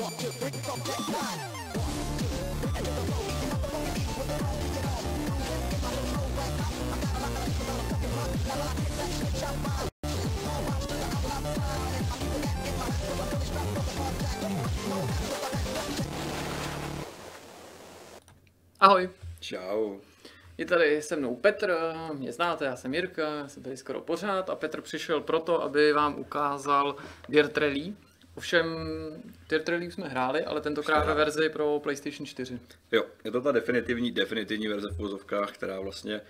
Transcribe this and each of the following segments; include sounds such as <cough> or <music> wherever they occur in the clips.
Ahoj, Čau. je tady se mnou Petr, mě znáte, já jsem Jirka, jsem tady skoro pořád a Petr přišel proto, aby vám ukázal Dirt Rally. Ovšem, Dirt Rally jsme hráli, ale tentokrát ve verzi pro PlayStation 4. Jo, je to ta definitivní, definitivní verze v pozovkách, která vlastně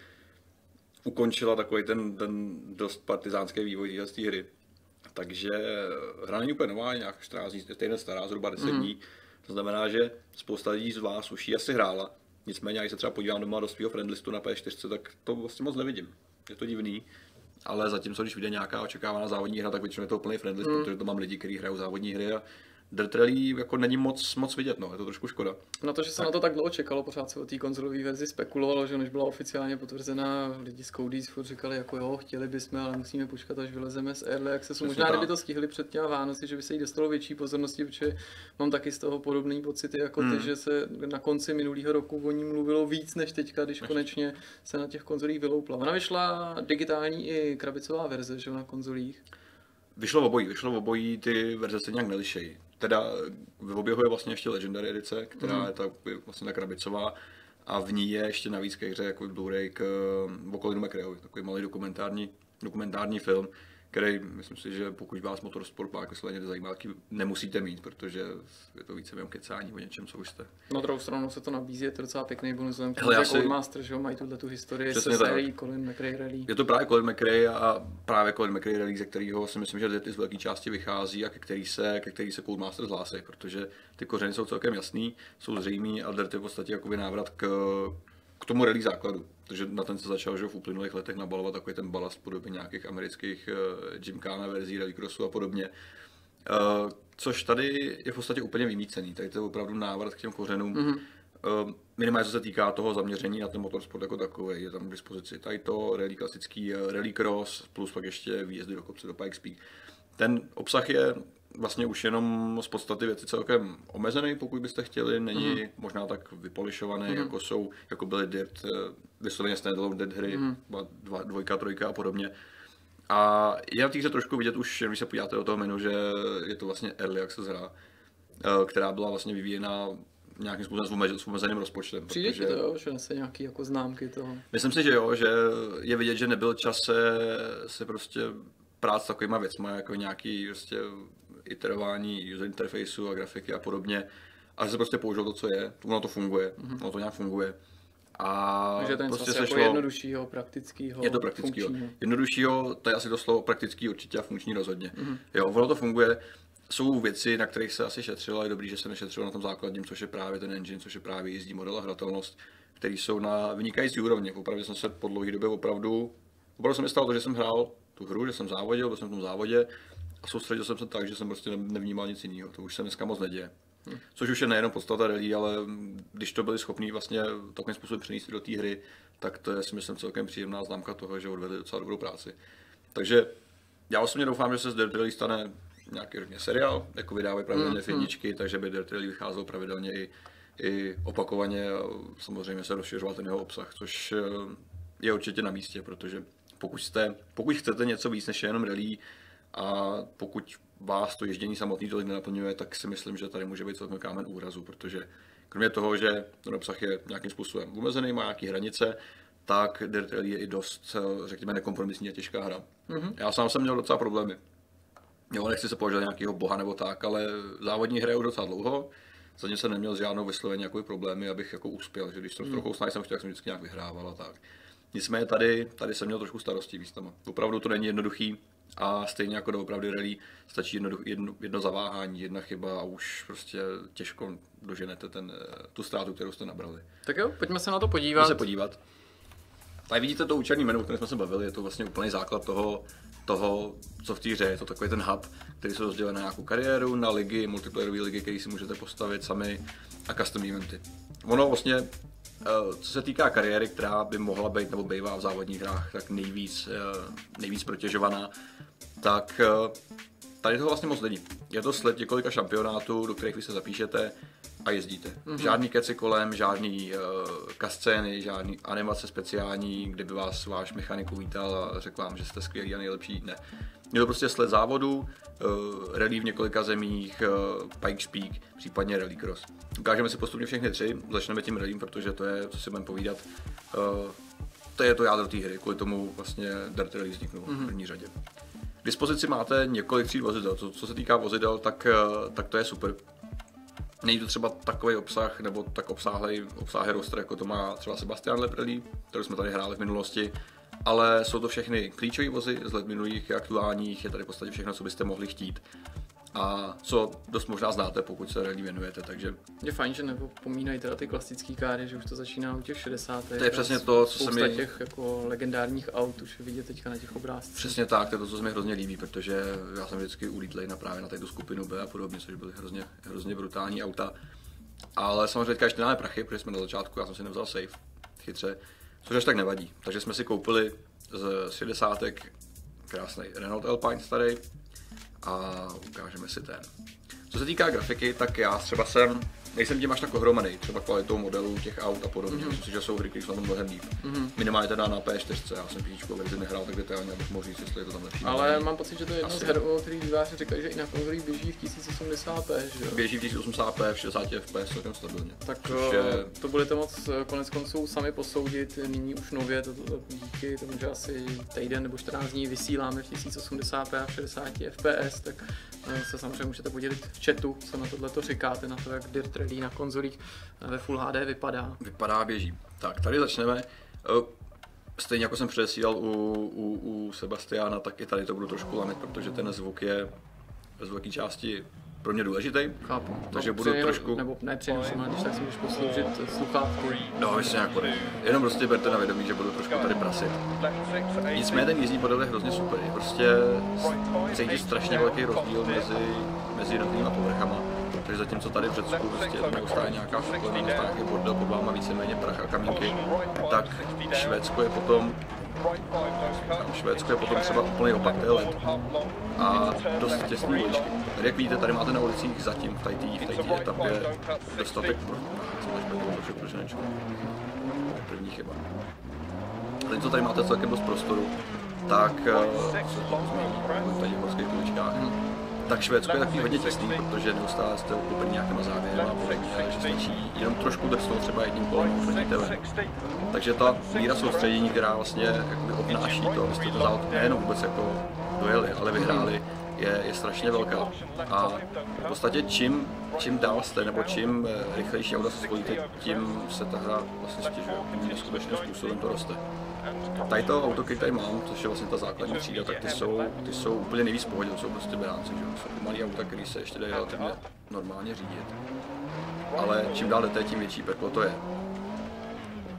ukončila takový ten, ten dost partizánský vývoj té hry. Takže hra není úplně nová, nějak 14 dní, stejně stará, zhruba 10 mm. dní. To znamená, že spousta lidí z vás už ji asi hrála. Nicméně, když se třeba podívám doma do svého friendlistu na P4, tak to vlastně moc nevidím. Je to divný. Ale zatímco, když vyjde nějaká očekávaná závodní hra, tak většinou je to úplný friendlist, mm. protože to mám lidi, kteří hrajou závodní hry a Dirt Rally jako není moc, moc vidět, no, je to trošku škoda. Na to, že se na to tak dlouho čekalo, pořád se o té konzolové verzi spekulovalo, že než byla oficiálně potvrzená, lidi z Codies furt říkali, jako jo, chtěli bychom, ale musíme počkat, až vylezeme z Early Accessu. Možná, tak. kdyby to stihli před těma Vánoci, že by se jí dostalo větší pozornosti, protože mám taky z toho podobný pocity jako Hmm. ty, že se na konci minulého roku o ní mluvilo víc než teďka, když konečně se na těch konzolích vyloupla. Ona vyšla digitální i krabicová verze, že na konzolích. Vyšlo obojí, vyšlo v obojí, ty verze se nějak nelišejí. Teda v oběhu je vlastně ještě Legendary edice, která Mhm. je ta vlastně ta krabicová a v ní je ještě navíc ke hře jako Blu-ray k eh, Colinu McRaeovi, takový malý dokumentární, dokumentární film, který myslím si, že pokud vás Motorsport Park vysloveně zajímá, taky nemusíte mít, protože je to více kecání o něčem, co už jste. Na druhou stranu se to nabízí, je to docela pěkný bonus, vzhledem k tomu, že si- že jo, mají tuhle tu historii Přesně se sérií Colin McRae Rally. Je to právě Colin McRae a právě Colin McRae release, ze kterého si myslím, že Dirty z velké části vychází a ke který se, ke který se Codemasters hlásí, protože ty kořeny jsou celkem jasný, jsou zřejmý a Dirty je v podstatě jakoby návrat k, k tomu rally základu. Protože na ten se začal že v uplynulých letech nabalovat takový ten balast v podobě nějakých amerických uh, Gymkhana verzí rallycrossu a podobně. Uh, což tady je v podstatě úplně vymícený. Tady to je opravdu návrat k těm kořenům. Mm-hmm. Uh, minimálně co se týká toho zaměření na ten motorsport jako takový, je tam k dispozici tady to rally klasický uh, rallycross, plus pak ještě výjezdy do kopce do Pikes Peak. Ten obsah je vlastně už jenom z podstaty věci celkem omezený, pokud byste chtěli, není mm. možná tak vypolišovaný, mm. jako jsou, jako byly Dirt, eh, vysloveně standalone Dead hry, mm. dva, dvojka, trojka a podobně. A je na té hře trošku vidět už, když se podíváte do toho menu, že je to vlastně early access hra, eh, která byla vlastně vyvíjena nějakým způsobem s omez- s omezeným rozpočtem. Přijde ti to, jo, že nese nějaký jako známky toho. Myslím si, že jo, že je vidět, že nebyl čas se, se prostě prát s takovýma věcma, jako nějaký prostě iterování user interfaceu a grafiky a podobně. A že se prostě použil to, co je. Ono to funguje, mm-hmm. ono to nějak funguje. A Takže ten prostě prostě jako jednoduššího, praktického, je to praktického. funkčního. Jednoduššího, to je asi to slovo praktický určitě a funkční rozhodně. Mm-hmm. Jo, ono to funguje. Jsou věci, na kterých se asi šetřilo, a je dobrý, že se nešetřilo na tom základním, což je právě ten engine, což je právě jízdní model a hratelnost, který jsou na vynikající úrovni. Opravdu jsem se po dlouhé době opravdu, opravdu se mi stalo to, že jsem hrál tu hru, že jsem závodil, byl jsem v tom závodě a soustředil jsem se tak, že jsem prostě ne- nevnímal nic jiného. To už se dneska moc neděje. Což už je nejenom podstata rally, ale když to byli schopní vlastně takovým způsobem přenést do té hry, tak to je si myslím celkem příjemná známka toho, že odvedli docela dobrou práci. Takže já osobně doufám, že se z Dirt Rally stane nějaký řekně, seriál, jako vydávají pravidelně mm, jedničky, takže by Dirt Rally vycházel pravidelně i, i opakovaně a samozřejmě se rozšiřovat ten jeho obsah, což eh, je určitě na místě, protože pokud, jste, pokud chcete něco víc než jenom rally a pokud vás to ježdění samotný tolik nenaplňuje, tak si myslím, že tady může být celkem kámen úrazu, protože kromě toho, že ten obsah je nějakým způsobem omezený, má nějaké hranice, tak Dirt Rally je i dost, řekněme, nekompromisní a těžká hra. Mm-hmm. Já sám jsem měl docela problémy. Jo, nechci se považovat nějakého boha nebo tak, ale závodní hry už docela dlouho. Zatím jsem neměl žádnou vysloveně nějaké problémy, abych jako uspěl, že když jsem s trochu snažil, jsem chtěl, tak jsem vždycky nějak vyhrával a tak. Nicméně tady, tady jsem měl trošku starostí místama. Opravdu to není jednoduchý a stejně jako doopravdy rally stačí jedno, jedno, jedno zaváhání, jedna chyba a už prostě těžko doženete ten, eh, tu ztrátu, kterou jste nabrali. Tak jo, pojďme se na to podívat. Pojďme se podívat. Tady vidíte to účerný menu, o kterém jsme se bavili, je to vlastně úplný základ toho, toho, co v té hře je. To takový ten hub, který se rozděluje na nějakou kariéru, na ligy, multiplayerové ligy, které si můžete postavit sami a custom eventy. Ono vlastně, co se týká kariéry, která by mohla být nebo bývá v závodních hrách, tak nejvíc, eh, nejvíc protěžovaná, tak eh, tady toho vlastně moc není. Je to sled několika šampionátů, do kterých vy se zapíšete a jezdíte. Mm-hmm. Žádný keci kolem, žádný uh, kascény, žádný animace speciální, kde by vás váš mechanik uvítal a řekl vám, že jste skvělý a nejlepší. Ne. Je to prostě sled závodu, uh, rally v několika zemích, uh, Pikes Peak, případně rallycross. Ukážeme si postupně všechny tři, začneme tím rallym, protože to je, co si budeme povídat, uh, to je to jádro té hry, kvůli tomu vlastně Dirt Rally vzniknul mm-hmm. v první řadě. K dispozici máte několik tříd vozidel. Co, co se týká vozidel, tak, tak to je super. Není to třeba takový obsah nebo tak obsáhlý, obsáhlý roster, jako to má třeba Sebastian Leprelli, který jsme tady hráli v minulosti, ale jsou to všechny klíčové vozy z let minulých i aktuálních, je tady v podstatě všechno, co byste mohli chtít a co dost možná znáte, pokud se rally věnujete, takže... Je fajn, že nepomínají teda ty klasické káry, že už to začíná u těch 60. To je přesně to, co se mi... těch jako legendárních aut už vidět teďka na těch obrázcích. Přesně tak, to je to, co se mi hrozně líbí, protože já jsem vždycky ulítlej na právě na tu skupinu B a podobně, což byly hrozně, hrozně brutální auta. Ale samozřejmě teďka ještě nemáme prachy, protože jsme na začátku, já jsem si nevzal safe chytře, což až tak nevadí. Takže jsme si koupili z 60 krásný Renault Alpine starý, a ukážeme si ten. Co se týká grafiky, tak já třeba jsem, nejsem tím až tak ohromený, třeba kvalitou modelů těch aut a podobně, mm-hmm. myslím si, že jsou hry, které jsou tam mnohem líp. Mm-hmm. Minimálně teda na P4, já jsem píčku verzi nehrál tak detailně, abych mohl říct, jestli je to tam lepší. Ale mám pocit, že to je jedno z her, o kterých výváři říkají, že i na konzolích běží v 1080p, že jo? Běží v 1080p, v 60 fps celkem stabilně. Tak je... to budete moc eh, konec konců sami posoudit, nyní už nově, to, to, díky tomu, že asi týden nebo 14 dní vysíláme v 1080p a v 60 fps, tak eh, se samozřejmě můžete podělit v chatu, co na tohle to říkáte, na to, jak Dirt Rally na konzolích ve Full HD vypadá. Vypadá, běží. Tak, tady začneme. Eh, stejně jako jsem předesílal u, u, u Sebastiana, tak i tady to budu trošku lamit, protože ten zvuk je z velké části pro mě důležitý. Chápu. Takže no, budu trošku... Nebo ne ale když tak si můžeš posloužit sluchátky. No, nějak bude. Jenom prostě berte na vědomí, že budu trošku tady prasit. Nicméně ten jízdní model je hrozně super. Je prostě cítí strašně velký rozdíl mezi, mezi jednotlivými povrchama. Takže zatímco tady v Řecku prostě neustále nějaká šoklina, nějaký bordel pod váma víceméně prach a kamínky, tak Švédsko je potom Švédsko je potom třeba úplný opak té let. A dost těsný uličky. Tady jak vidíte, tady máte na ulicích zatím v té etapě dostatek pro... První chyba. Tady co tady máte celkem dost prostoru, tak eh, se to změní tady v horských uličkách. Tak Švédsko je takový hodně těsný, protože neustále jste okupený nějakýma závěry a podobně, takže stačí jenom trošku drsnout třeba jedním kolem oproti ven. Takže ta míra soustředění, která vlastně obnáší to, abyste ten závod nejenom vůbec jako dojeli, ale vyhráli, je, je strašně velká. A v podstatě čím, čím dál jste, nebo čím eh, rychlejší auta se spojíte, tím se ta hra vlastně stěžuje. Neskutečným způsobem to roste. Tady to auto, který tady mám, což je vlastně ta základní třída, tak ty jsou, ty jsou úplně nejvíc pohodě, jsou prostě beránci, že jsou malý auta, který se ještě dají relativně normálně řídit. Ale čím dál jdete, tím větší peklo to je.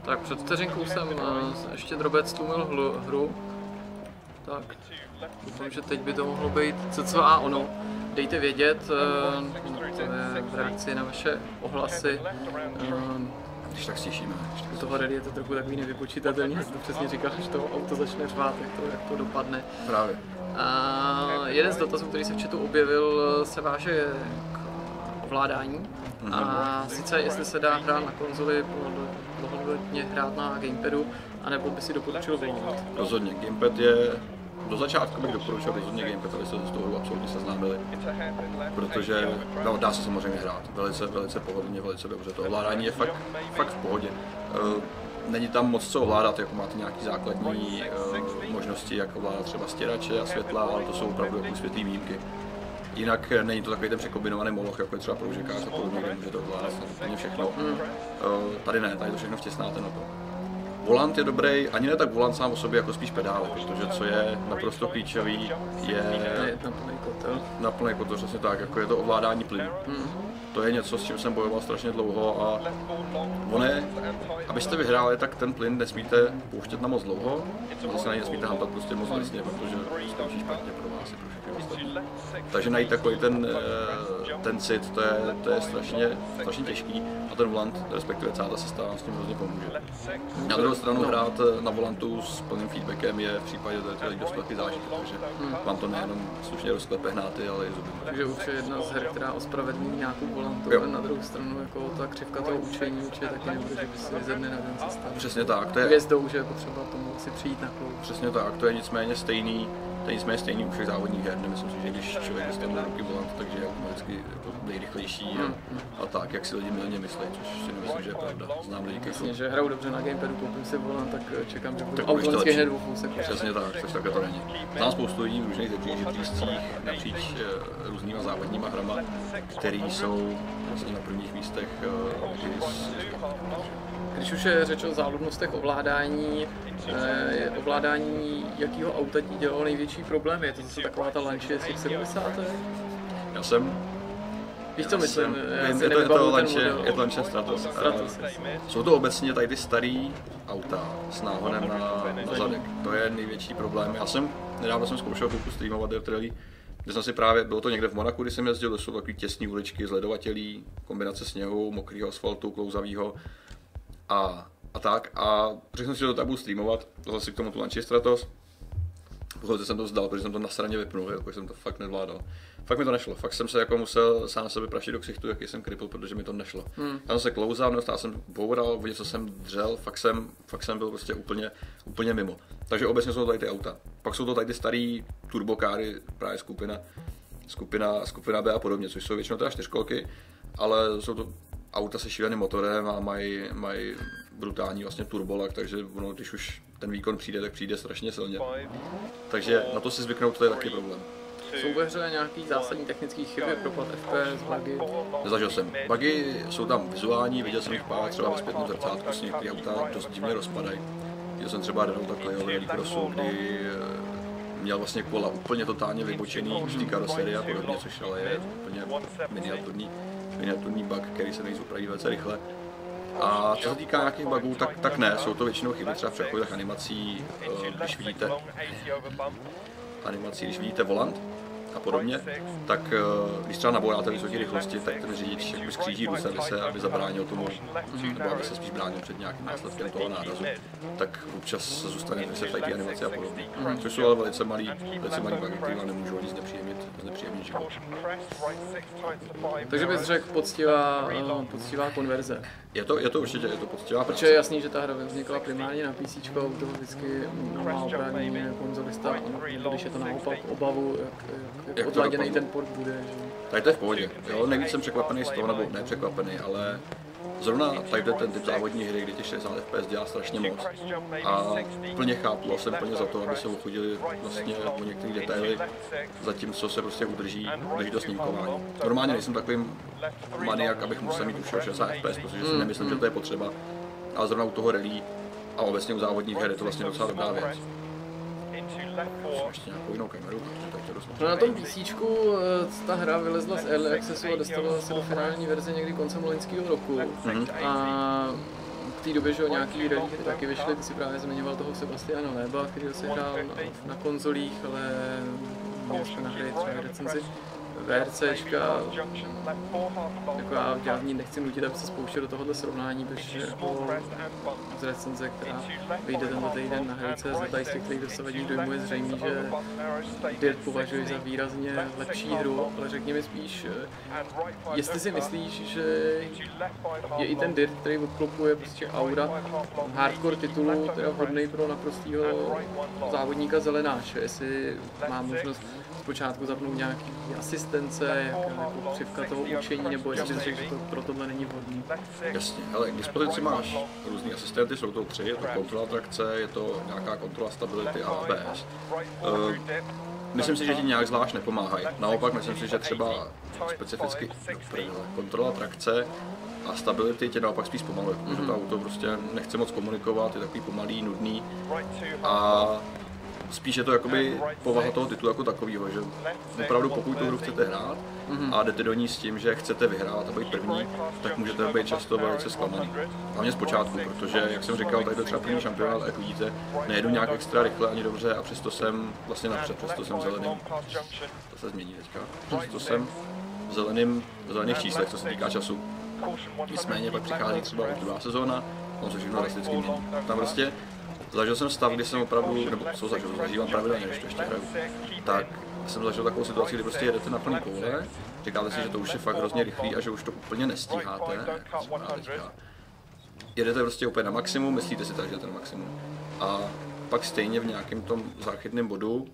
Tak před vteřinkou jsem uh, ještě drobec tlumil hru. Tak, doufám, že teď by to mohlo být co a ono. Dejte vědět, uh, to je v reakci na vaše ohlasy. Uh, když tak stěšíme. U toho rally je to trochu takový nevypočítatelný, jak to přesně říkáš, že to auto začne řvát, jak to, jak to dopadne. Právě. A jeden z dotazů, který se v chatu objevil, se váže k ovládání. Mm-hmm. A sice jestli se dá hrát na konzoli, dlouhodobě hrát na gamepadu, anebo by si doporučil volat. Rozhodně, gamepad je do začátku bych doporučil rozhodně gamepad, aby se s tou absolutně seznámili, protože no, dá se samozřejmě hrát velice, velice pohodlně, velice dobře. To ovládání je fakt, fakt v pohodě. Eh, není tam moc co ovládat, jako máte nějaké základní uh, možnosti, jak ovládat třeba stěrače a světla, ale to jsou opravdu jako světlý výjimky. Jinak není to takový ten překombinovaný moloch, jako je třeba proužekář a podobně, kde můžete ovládat úplně všechno. Tady ne, tady to všechno vtěsnáte na to. Volant je dobrý, ani ne tak volant sám o sobě, jako spíš pedály, protože co je naprosto klíčový, je kotel. Naplný kotel, přesně tak, jako je to ovládání plynu. Hmm. To je něco, s čím jsem bojoval strašně dlouho a on je, abyste vyhráli, tak ten plyn nesmíte pouštět na moc dlouho, zase na něj nesmíte hantat prostě moc vlastně, protože skončí špatně pro vás i pro všechny ostatní. Takže najít takový ten, eh, ten cit, to je, to je strašně, strašně těžký a ten volant, respektive celá ta sestava s tím hrozně pomůže. Na druhou druhou stranu hrát na volantu s plným feedbackem je v případě dost velký zážitek, takže vám to nejenom slušně rozklepe hnáty, ale i zuby. Takže určitě jedna z her, která ospravedlní nějakou volantu, ale na druhou stranu jako ta křivka toho učení určitě taky nebude, že by si ze dne na den se. Přesně tak, to je, Hvězdou, že je potřeba tomu si přijít na kloub. přesně tak, to je nicméně stejný, je nicméně stejný u všech závodních her. Nemyslím si, že když člověk dostane do ruky volant, takže je automaticky jako nejrychlejší a, a, tak, jak si lidi milně myslí, což si nemyslím, že je pravda. Znám lidi, kteří Jasně, že hrajou dobře na gamepadu, koupím si volant, tak eh, čekám, že budu automaticky hned úsek. Přesně tak, což takhle to není. Znám spoustu lidí v různých žebříčcích napříč eh, různýma závodníma hrama, který jsou vlastně na prvních místech eh, i s- Když už je řeč o záludnostech ovládání, eh, ovládání jakého auta ti dělalo největší problém? Je to zase taková ta Lancia 70? Já jsem Víš, co myslím? Já Vím, je to, je to model. je to Lancia Stratos. Stratos. Jsou to obecně tady ty starý auta s náhonem na, na zadek. To je největší problém. Já jsem, nedávno jsem zkoušel chvilku streamovat Dirt Rally, kde jsem si právě, bylo to někde v Monaku, kdy jsem jezdil, to jsou takové těsné uličky, zledovatělí, kombinace sněhu, mokrého asfaltu, klouzavého a, a tak. A řekl jsem si, že to tak budu streamovat, to zase k tomu tu Lancia Stratos. Pochopitelně jsem to vzdal, protože jsem to na straně vypnul, jako jsem to fakt nezvládal. Fakt mi to nešlo, fakt jsem se jako musel sám sebe prašit do ksichtu, jaký jsem kripl, protože mi to nešlo. Hmm. Já jsem se klouzal, neustále jsem boural, o něco jsem dřel, fakt jsem, fakt jsem byl prostě úplně, úplně mimo. Takže obecně jsou to tady ty auta. Pak jsou to tady ty starý turbokáry, právě skupina, skupina, skupina B a podobně, což jsou většinou teda čtyřkolky, ale jsou to auta se šíleným motorem a mají, mají brutální vlastně turbolak, takže ono, když už ten výkon přijde, tak přijde strašně silně. Takže na to si zvyknout, to je taky problém. Jsou ve hře nějaký zásadní technické chyby, propad FPS, bugy? Nezažil jsem. Bugy jsou tam vizuální, viděl jsem jich pár třeba ve zpětném zrcátku, si některé auta dost divně rozpadají. Viděl jsem třeba Renault Clio v Rallycrossu, kdy eh, měl vlastně kola úplně totálně vybočený z té karoserie a podobně, což ale je úplně miniaturní, miniaturní bug, který se nejsou opraví velice rychle. A co se týká nějakých bugů, tak, tak ne, jsou to většinou chyby třeba v přechodech animací, eh, když vidíte animací, když vidíte volant a podobně, tak eh, když třeba nabouráte vysoké rychlosti, tak ten řidič jakoby skříží ruce, aby se aby zabránil tomu, nebo aby se spíš bránil před nějakým následkem toho nárazu, tak občas se zůstane vyset tady ty animace a podobně. Což jsou ale velice malý, velice malý bugy, které nemůžou ani znepříjemnit, znepříjemnit život. Takže bys řekl poctivá, eh, poctivá konverze. Je to, je to určitě, je to poctivá Protože je jasný, že ta hra vznikla primárně na PC, toho vždycky má oprávnění konzolista, když je to naopak obavu, jak, jak, Jak odladěný ten port bude. Že? Tady to je v pohodě. Jo, nejvíc jsem překvapený z toho, nebo ne překvapený, ale zrovna tady ten typ závodní hry, kdy těch 60 FPS dělá strašně moc. A plně chápu a jsem plně za to, aby se uchodili vlastně po některých detaily, zatímco se prostě udrží, udrží to snímkování. Normálně nejsem takovým maniak, abych musel mít už 60 FPS, protože si nemyslím, že to je potřeba. Ale zrovna u toho rally a obecně u závodních her je to vlastně docela dobrá věc. Ještě nějakou jinou kameru, No na tom PC ta hra vylezla z Early Accessu a dostala se do finální verze někdy koncem loňského roku. A v té době, že nějaký hry taky vyšly, ty si právě zmiňoval toho Sebastiana Leba, který si hrál na, na konzolích, ale měli jsme na hry třeba recenzi VRCčka, jako já, já v ní nechci nutit, aby se spouštěl do tohohle srovnání, protože jako z recenze, která vyjde tento týden na hry.cz, tady z těch dosavadních dojmů je zřejmé, že Dirt považuji za výrazně lepší hru, ale řekni mi spíš, eh, jestli si myslíš, že je i ten Dirt, který obklopuje prostě aura hardcore titulu, teda vhodný pro naprostýho závodníka zelenáče, jestli má možnost zpočátku zapnout nějaký asistence, jak, jako křivka toho učení, nebo jestli si řekl, že to pro tohle není vhodný. Jasně, ale k dispozici máš různý asistenty, jsou to tři, je to kontrola trakce, je to nějaká kontrola stability a ABS. Uh, myslím si, že ti nějak zvlášť nepomáhají. Naopak, myslím si, že třeba specificky kontrola trakce a stability tě naopak spíš zpomaluje, protože to auto prostě nechce moc komunikovat, je takový pomalý, nudný a spíš je to jakoby povaha toho titulu jako takového, že opravdu pokud tu hru chcete hrát a jdete do ní s tím, že chcete vyhrát a být první, tak můžete být často velice zklamaný. Hlavně z počátku, protože, jak jsem říkal, tady to třeba první šampionát, jak vidíte, nejedu nějak extra rychle ani dobře a přesto jsem vlastně napřed, přesto jsem zeleným, to se změní teďka, přesto jsem v zeleným, zelených číslech, co se týká času. Nicméně pak přichází třeba druhá sezóna, tam se všechno drasticky mění. Tam prostě zažil jsem stav, kdy jsem opravdu, nebo co zažil, zažívám pravidelně, když to ještě hraju, tak jsem zažil takovou situaci, kdy prostě jedete na plný koule, říkáte si, že to už je fakt hrozně rychlý a že už to úplně nestíháte, jedete prostě úplně na maximum, myslíte si tak, že jdete na maximum. A pak stejně v nějakém tom záchytném bodu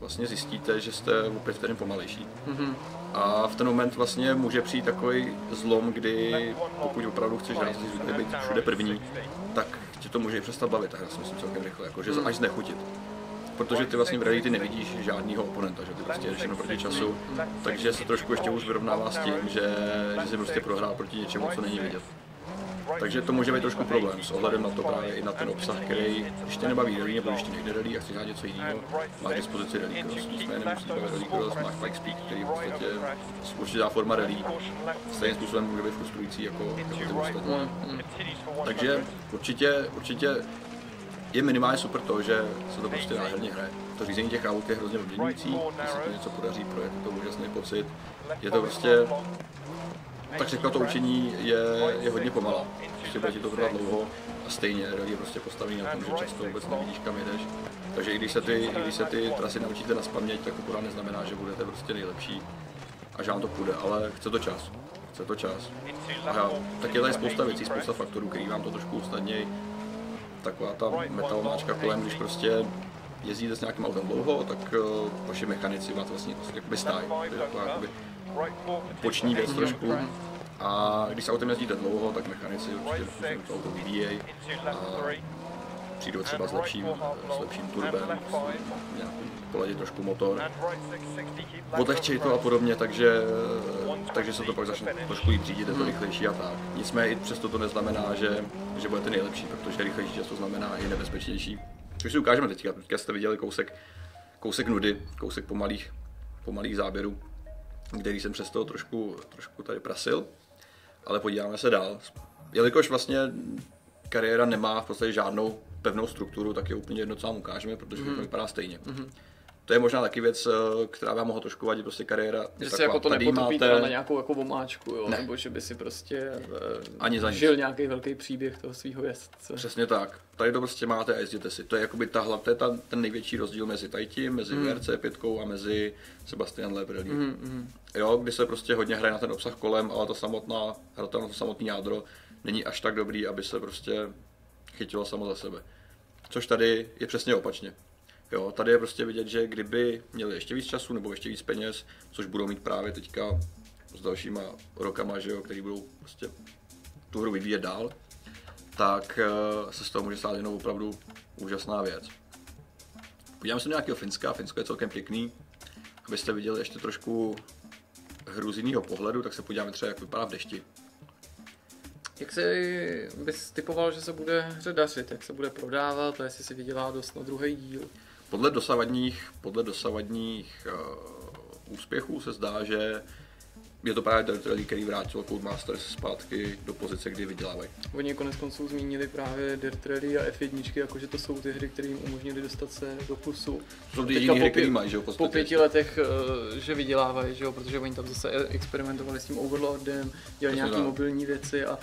vlastně zjistíte, že jste opět vteřin pomalejší. Mm-hmm. A v ten moment vlastně může přijít takový zlom, kdy pokud opravdu chceš být všude první, tak tě to může i přestat bavit. A já si myslím celkem rychle, jako, že až znechutit. Protože ty vlastně v reality nevidíš žádného oponenta, že ty prostě jdeš jenom proti času, takže se trošku ještě už vyrovnává s tím, že, že si prostě prohrál proti něčemu, co není vidět. Takže to může být trošku problém s ohledem na to právě i na ten obsah, který, když tě nebaví rally, nebo když tě nejde rally a chceš něco jiného, máš dispozici rally cross. Nicméně nemusíš bavit rally cross, máš Pike Speed, který v podstatě určitá forma rally. Stejným způsobem může být frustrující jako, jako ty ostatní. Takže určitě, určitě je minimálně super to, že se to prostě nádherně hraje. To řízení těch aut je hrozně odměňující, když se to něco podaří projet, je to úžasný pocit. Je to prostě tak řekla to učení je, je hodně pomalá. Ještě bude ti to trvat dlouho a stejně je prostě postaví na tom, že často vůbec nevidíš, kam jedeš. Takže i když se ty, i když se ty trasy naučíte na spaměť, tak to pořád neznamená, že budete prostě nejlepší a že vám to půjde, ale chce to čas. Chce to čas. A tak je tady spousta věcí, spousta faktorů, který vám to trošku usnadnějí. Taková ta metalomáčka kolem, když prostě jezdíte s nějakým autem dlouho, tak uh, vaši mechanici vás vlastně jakoby stájí. Boční věc trošku. A když s autem jezdíte dlouho, tak mechanici určitě to auto vyvíjejí a přijdou třeba s lepším, s lepším turbem, poladit trošku motor, odlehčej to a podobně, takže, takže se to pak začne trošku jít řídit, je to rychlejší a tak. Nicméně i přesto to neznamená, že, že budete nejlepší, protože rychlejší často znamená i nebezpečnější. Což si ukážeme teďka, teďka jste viděli kousek, kousek nudy, kousek pomalých, pomalých záběrů který jsem přesto trošku, trošku tady prasil. Ale podíváme se dál. Jelikož vlastně kariéra nemá v podstatě žádnou pevnou strukturu, tak je úplně jedno, co vám ukážeme, protože mm. to vypadá stejně. Mm to je možná taky věc, eh, která vám mohla trošku vadit, prostě kariéra. Že si jako to nepotopí máte... na nějakou jako vomáčku, jo? Ne. nebo že by si prostě eh, Ani za žil nějaký velký příběh toho svého jezdce. Přesně tak. Tady to prostě máte a jezdíte si. To je jakoby ta, to je ta, ten největší rozdíl mezi tím, mezi mm. VRC 5 a mezi Sebastian Loeb mm, mm. Jo, kdy se prostě hodně hraje na ten obsah kolem, ale ta samotná, to samotný jádro není až tak dobrý, aby se prostě chytilo samo za sebe. Což tady je přesně opačně. Jo, tady je prostě vidět, že kdyby měli ještě víc času nebo ještě víc peněz, což budou mít právě teďka s dalšíma rokama, že jo, který budou prostě tu hru vyvíjet dál, tak uh, se z toho může stát jenom opravdu úžasná věc. Podíváme se na nějakého Finska, Finsko je celkem pěkný. Abyste viděli ještě trošku hru z jiného pohledu, tak se podíváme třeba, jak vypadá v dešti. Jak se bys typoval, že se bude hře dařit, jak se bude prodávat a jestli si vydělá dost na druhý díl? Podle dosavadních, podle dosavadních uh, úspěchů se zdá, že je to právě Dirt Rally, který vrátil Codemasters zpátky do pozice, kdy vydělávají. Oni konec konců zmínili právě Dirt Rally a F1, jakože to jsou ty hry, které jim umožnili dostat se do plusu. To jsou ty jediné hry, které mají, že jo, Po pěti letech, eh, že vydělávají, že jo, protože oni tam zase experimentovali s tím Overlordem, dělali nějaké mobilní věci a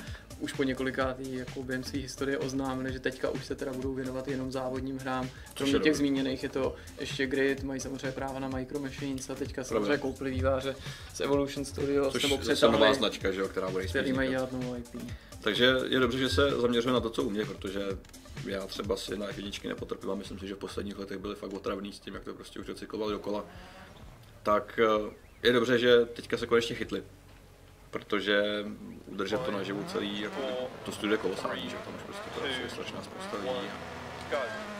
už po několikátý jako během své historie oznámili, že teďka už se teda budou věnovat jenom závodním hrám. Kromě těch zmíněných je to ještě Grid, mají samozřejmě práva na Micro Machines a teďka samozřejmě koupili výváře z Evolution Studios Což nebo přetáhli, nová značka, že jo, která bude který mají dělat novou IP. Takže je dobře, že se zaměřuje na to, co umí, protože já třeba si na jedničky nepotrpím a myslím si, že v posledních letech byly fakt otravný s tím, jak to prostě už recyklovali dokola. Tak eh, je dobře, že teďka se konečně chytli protože udržet to naživu celý, jako to studuje kolosální, že tam už prostě to je strašná spousta lidí.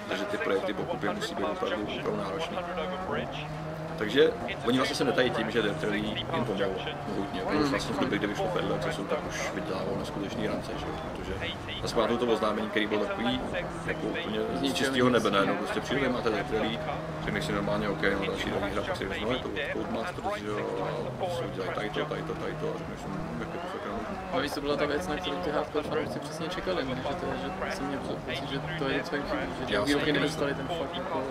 Takže ty projekty pokupy musí být opravdu, opravdu náročné. Takže oni vlastně se netají tím, že Dirt Rally jim pomohlo mohutně. Mm. Vlastně v době, kdy vyšlo Fedle, co jsou, tak už vydělával neskutečný rance, že? protože na zpátku to oznámení, který byl takový jako úplně z čistého nebe, ne, no, prostě přijde, máte Dirt Rally, řekneš si normálně, OK, no další nový hra, pak si no je to Codemasters, že jo, a prostě udělají tady to, tady to, tady to, a řekneš, no, jak je to fakt backgroundu. A víš, to byla ta věc, na kterou ty hardcore fanoušci přesně čekali, ne? že to je, že jsem měl pocit, že to je co jim chybí, že ty si nedostali ten fakt jako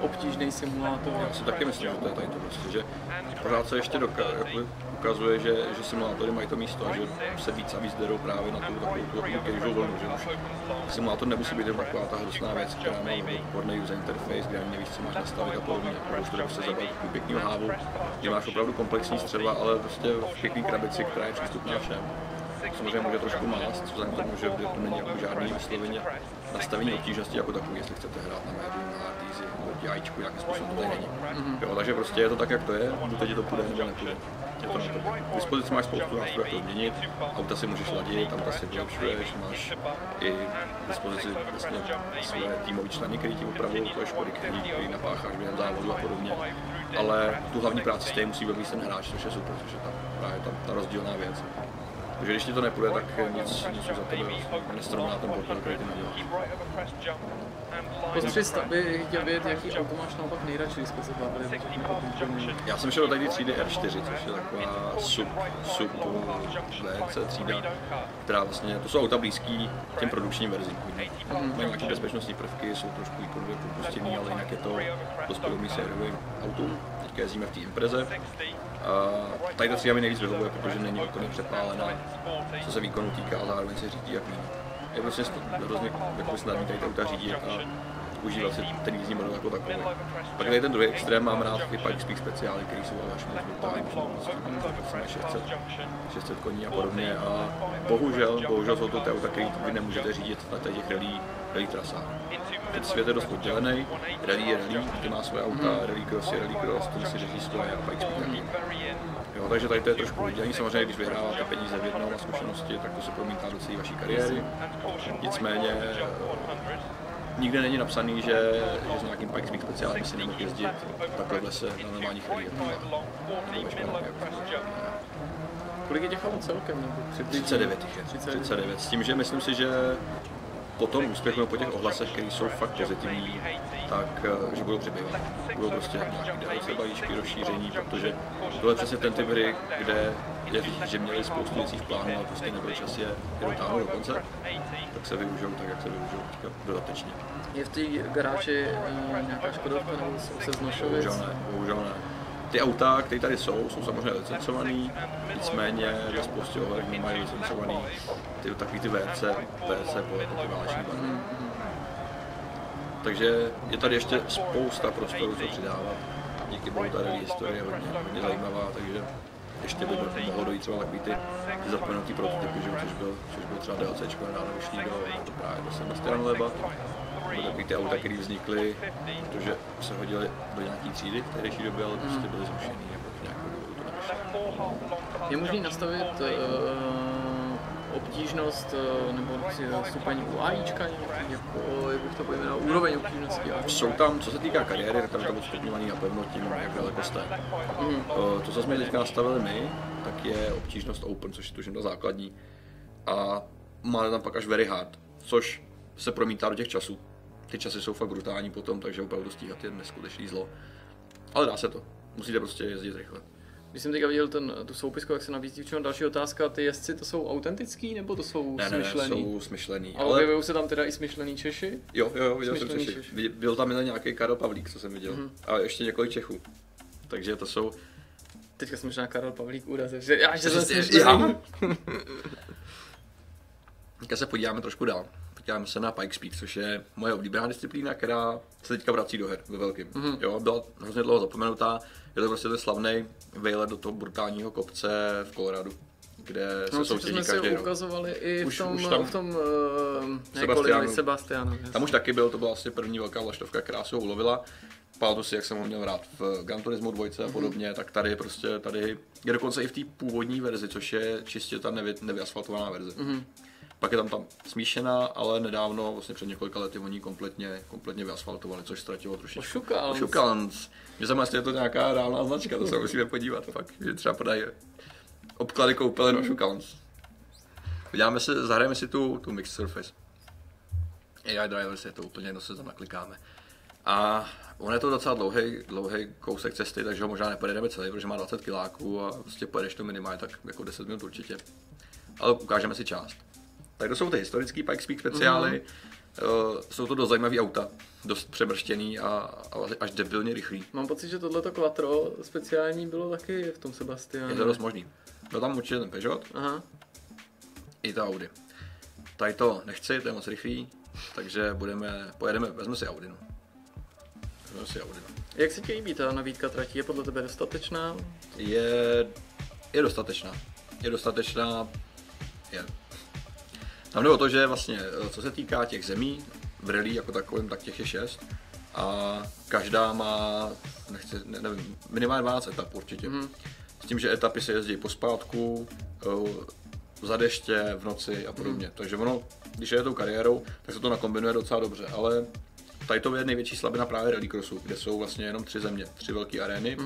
obtížný simulátor. Já si taky myslím, že to je tady to prostě, že pořád se ještě doka- jako ukazuje, že, že simulátory mají to místo a že se víc a víc derou právě na tu takovou tu, tu casual vlnu, že už simulátor nemusí být jen taková ta hrozná věc, která má odporný user interface, kde ani nevíš, co máš nastavit a podobně. A už to prostě zabrat takovou pěknou hávu, kde máš opravdu komplexní střeva, ale prostě v pěkný krabici, která je přístupná všem. Samozřejmě může trošku mást, co tomu, že to není jako žádný vysloveně nastavení obtížnosti jako takový, jestli chcete hrát na médium, na hard jajíčku, nějakým způsobem to tady není. Jo, takže prostě je to tak, jak to je, buď teď to půjde nebo nepůjde. Je to na to. Dispozici máš spoustu nástrojů, jak to změnit, auta si můžeš ladit, auta si vylepšuješ, máš i k dispozici vlastně své týmové členy, který ti opravují tvoje škody, který, který napácháš během závodu a podobně. Ale tu hlavní práci stejně musí odvíjet ten hráč, což je super, což je ta, právě ta, ta rozdílná věc. Takže když ti to nepůjde, tak nic, nic za tebe nestrovná ten portál, který ty neděláš. Postřist, aby chtěl vědět, jaký auto máš naopak nejradši, když jsme se bavili. Já jsem šel do tady třídy R4, což je taková sub, sub VC třída, která vlastně, to jsou auta blízký těm produkčním verzím. Mají nějaké bezpečnostní prvky, jsou trošku výkonově propustěný, ale jinak je to dost podobný sériovým autům. Teďka jezdíme v té Impreze. A tady ta třída mi nejvíc vyhovuje, protože není úplně přepálená, co se výkonu týká, a zároveň se řídí jak míň. Je prostě st- hrozně jako snadný tady ta auta řídit a užívat si ten jízdní model jako takový. Pak tady ten druhý extrém mám rád ty Pikes Peak speciály, které jsou ale až moc brutální, prostě 600, 600 koní a podobně. A bohužel, bohužel jsou to ty auta, které vy nemůžete řídit na těch rally, rally trasách. Ten svět je dost oddělený, rally je rally, ty má své auta, rally cross je rally cross, ten si řeší svoje a Pikes Peak taky. Jo, takže tady to je trošku oddělení. Samozřejmě, když vyhráváte peníze v jednou a zkušenosti, tak to se promítá do celé vaší kariéry. Nicméně nikde není napsaný, že, že s nějakým Pikes Peak speciálem si nemohl jezdit takhle lese na normálních rally. Kolik je těch aut celkem? Nebo přibližně? 39 jich je. 39. S tím, že myslím si, že po tom úspěchu nebo po těch ohlasech, které jsou fakt pozitivní, tak eh, že budou přibývat. Budou prostě nějaký DLC balíčky, rozšíření, protože tohle je přesně ten typ hry, kde je vidět, že měli spoustu věcí v plánu, ale prostě nebyl čas je, je dotáhnout do konce, tak se využijou tak, jak se využijou teďka dodatečně. Je v té garáži eh, nějaká Škodovka nebo se z Nošovic? Bohužel ne, bohužel ne. Ty auta, které tady jsou, jsou samozřejmě licencovaný, nicméně ve spoustě ohledech nemají licencovaný ty takový ty VC, VC po jako ty váleční barvy. Takže je tady ještě spousta prostoru, co přidávat. Díky bohu ta rally historie je hodně, hodně zajímavá, takže ještě by mohlo dojít třeba takový ty, ty zapomenutý prototypy, že, což, byl, což byl třeba DLC, nedávno vyšlý do, do právě do Sebastian Leba. Takový ty auta, které vznikly, protože se hodily do nějaký třídy v tehdejší době, ale prostě byly zrušený. Je možné nastavit uh, obtížnost uh, nebo stupeň u AIčka, jako, jak bych to pojmenoval, úroveň obtížnosti. AI. Jsou tam, co se týká kariéry, tak tam je to odstupňovaný napevno tím, jak daleko jste. Mm. To, co jsme teďka nastavili my, tak je obtížnost open, což je tuším ta základní. A máme tam pak až very hard, což se promítá do těch časů. Ty časy jsou fakt brutální potom, takže opravdu stíhat je neskutečný zlo. Ale dá se to. Musíte prostě jezdit rychle. Když jsem teďka viděl ten, tu soupisku, jak se nabízí včera další otázka, ty jezdci to jsou autentický nebo to jsou Ne, ne, ne, smyšlený? jsou smyšlený. A objevují se tam teda i smyšlený Češi? Jo, jo, jo, viděl jsem Smyšlený Češi. Češi. Viděl- Byl tam jeden nějaký Karel Pavlík, co jsem viděl. Mhm. Mm-hmm. A ještě několik Čechů. Takže to jsou... Teďka jsem možná Karel Pavlík urazil, že já, že jsem smyšlený. já? <laughs> <laughs> Teďka se podíváme trošku dál. Se na Pikes Peak, což je moje oblíbená disciplína, která se teďka vrací do her ve velkým. Mhm. Mm-hmm. Jo, byla hrozně dlouho zapomenutá. Je to prostě ten slavný vejlet do toho brutálního kopce v Coloradu, kde se No, soutěží jsme si každý rok. ukazovali i v Už- tom, už tam- v tom uh, Sebastianu. Sebastianu. Tam už taky byl, to byla vlastně první velká vlaštovka, která se ho ulovila. Pamatuju si, jak jsem ho měl rád v Gran Turismo 2 Mhm. a podobně, tak tady je prostě, tady je dokonce i v té původní verzi, což je čistě ta nevy, nevyasfaltovaná verze. Mhm. Pak je tam tam smíšená, ale nedávno, vlastně před několika lety, oni kompletně, kompletně vyasfaltovali, což ztratilo trošičku. Ošukal. Ošukalans. Že jsem jestli je to nějaká reálná značka, to se musíme podívat fakt, že třeba podají obklady koupelen Ošukalans. Podíváme se, zahrajeme si tu, tu Mixed Surface. AI Drivers je to úplně jedno, se tam naklikáme. A on je to docela dlouhý, dlouhý kousek cesty, takže ho možná nepojedeme celý, protože má 20 kiláků a prostě pojedeš to minimálně tak jako 10 minut určitě. ale ukážeme si část. Tak to jsou ty historické Pikes Peak speciály. Mm-hmm. Uh, jsou to dost zajímavé auta, dost přebrštěný a, a až debilně rychlý. Mám pocit, že tohleto Quattro speciální bylo taky v tom Sebastianu. Je to dost možný. Byl tam určitě ten Peugeot, Aha. i ta Audi. Tady to nechci, to je moc rychlý, takže budeme, pojedeme, vezme si Audi. No. Vezme si Audi. No. Jak se ti líbí ta nabídka tratí? Je podle tebe dostatečná? Je, je dostatečná. Je dostatečná, je. Tam jde o to, že vlastně, eh, co se týká těch zemí, v rally jako takovým, tak těch je šest. A každá má, nechci, ne, nevím, minimálně 12 etap určitě. Mhm. S tím, že etapy se jezdí pospátku, eh, za deště, v noci a podobně. Takže ono, když je tou kariérou, tak se to nakombinuje docela dobře, ale tady to je největší slabina právě rallycrossu, kde jsou vlastně jenom tři země, tři velké arény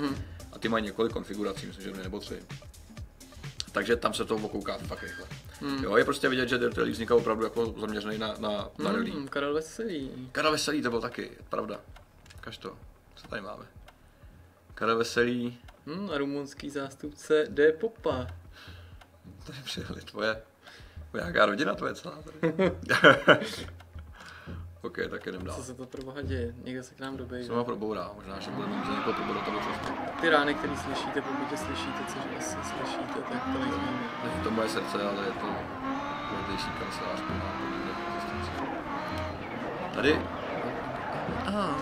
a ty mají několik konfigurací, myslím, že dvě nebo tři. Takže tam se to okouká fakt rychle. Jo, je prostě vidět, že Dirt Rally vznikal opravdu jako zaměřený na, na, na rally. Hmm, Karel Veselý. Karel Veselý to byl taky, pravda. Kaž to, co tady máme. Karel Veselý, Hmm, a rumunský zástupce D. Popa. tady přijeli tvoje, tvoje nějaká rodina tvoje celá tady. <laughs> ok, tak jdem dál. Co se to pro boha děje? Někdo se k nám dobejde. Co má probourá, možná, že budeme muset někoho probourat, aby přesto. Ty rány, které slyšíte, pokud je slyšíte, což asi slyšíte, tak to nejsme Není to moje srdce, ale je to vedlejší kancelář plná. Tady, Aha,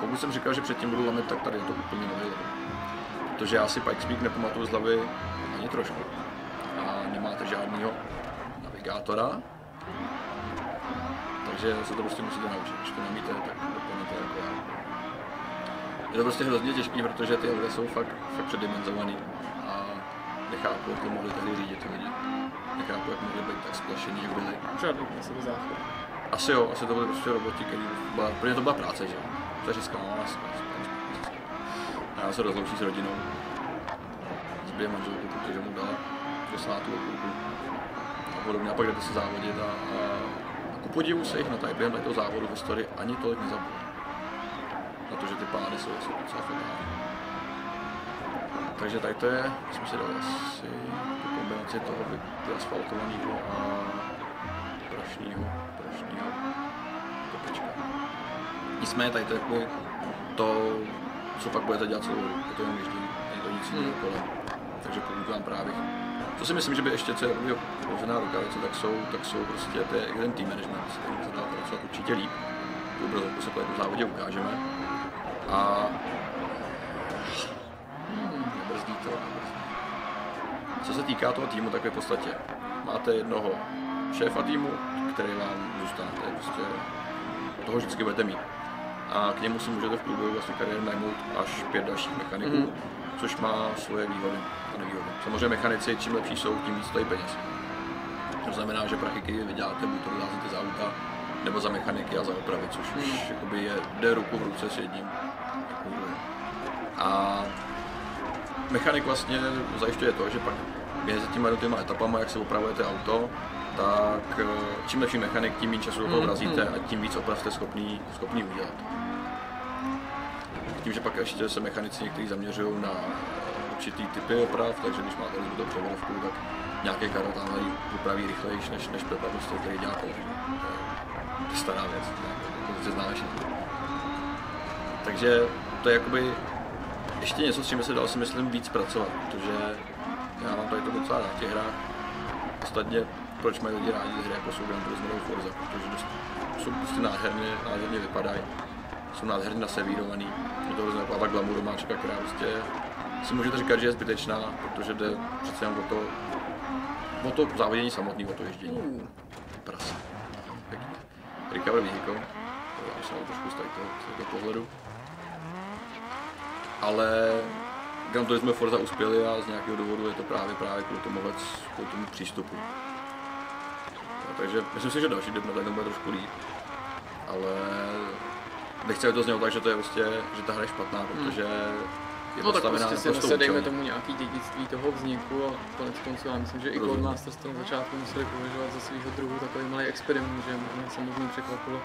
pokud jsem říkal, že předtím budu lamit, tak tady je to úplně nový level. Protože já si Pikes Peak nepamatuju z hlavy ani trošku. A nemáte žádného navigátora. Takže se to prostě musíte naučit. Když to neumíte, tak doplníte jako já. Je to prostě hrozně těžký, protože ty auta jsou fakt, fakt předimenzovaný. A nechápu, jak to mohli tehdy řídit ty lidi. Nechápu, jak mohli být tak splašení, jak byli. žádný sebe záchod. Asi jo, asi to byly prostě roboti, který byla, pro ně to byla práce, že jo. Asi, asi, asi. A já se rozloučí s rodinou. Zbije manželku, protože mu dala desátou okurku. A podobně, a pak jdete si závodit a, a ku podivu se jich na tady během toho závodu v historii ani tolik nezabilo. Na to, že ty pány jsou, docela fatální. Takže tady to je, jsme si dali asi tu kombinaci toho vyasfaltovaného a prašného, prašného kopečka. Nicméně tady to je jako to, co pak budete dělat celou dobu, to jenom ježdění, to nic jiného kolem. Takže pokud vám právě, co si myslím, že by ještě co je položená rukavice, tak jsou, tak jsou prostě ty, ten team management, s kterým se dá pracovat určitě líp. To brzo se po jednom závodě ukážeme. A hmm, to. Co se týká toho týmu, tak v podstatě máte jednoho šéfa týmu, který vám zůstane, to je prostě, toho vždycky budete mít. A k němu si můžete v průběhu vlastně kariéry najmout až pět dalších mechaniků, Mhm. Což má svoje výhody a nevýhody. Samozřejmě mechanici, čím lepší jsou, tím víc stojí peněz. To znamená, že prachy, které vy vyděláte, buď to vyházíte za auta, nebo za mechaniky a za opravy, což už jakoby je, jde ruku v ruce s jedním. A mechanik vlastně zajišťuje to, že pak mezi těma jednotlivými etapama, jak se opravujete auto, tak eh, čím lepší mechanik, tím méně času do toho Mm, vrazíte a tím víc oprav jste schopný, schopný udělat. Tím, že pak ještě se mechanici někteří zaměřují na určitý typy oprav, takže když máte rozbitou převodovku, tak nějaké karo tamhle ji upraví rychlejš než, než Pepa, prostě, který dělá kolem. To je stará věc, to známe všichni. Takže to je jakoby ještě něco, s čím se dal si myslím víc pracovat, protože já mám tady to docela rád těch hrách. Ostatně, proč mají lidi rádi hry jako jsou Gran Turismo nebo Forza, protože dost, jsou prostě nádherně, nádherně vypadají, jsou nádherně nasevírovaný, je to hrozně taková ta glamouromáčka, která prostě si můžete říkat, že je zbytečná, protože jde přece jen o to, o to závodění samotný, o to ježdění. Uh, Prasa. Pěkně. Recover vehicle. To já jsem trošku z tady toho, z toho pohledu. Ale Gran Turismo Forza uspěli a z nějakého důvodu je to právě právě kvůli tomu, kvůli tomu přístupu. No, takže myslím si, že další den na bude trošku líp. Ale nechci, aby to znělo tak, že to je prostě, že ta hra je špatná, protože je no tak prostě si nese, dejme tomu nějaký dědictví toho vzniku a konec konců já myslím, že i. Goldmasters to na začátku museli považovat za svého druhu takový malý experiment, že mě samozřejmě překvapilo,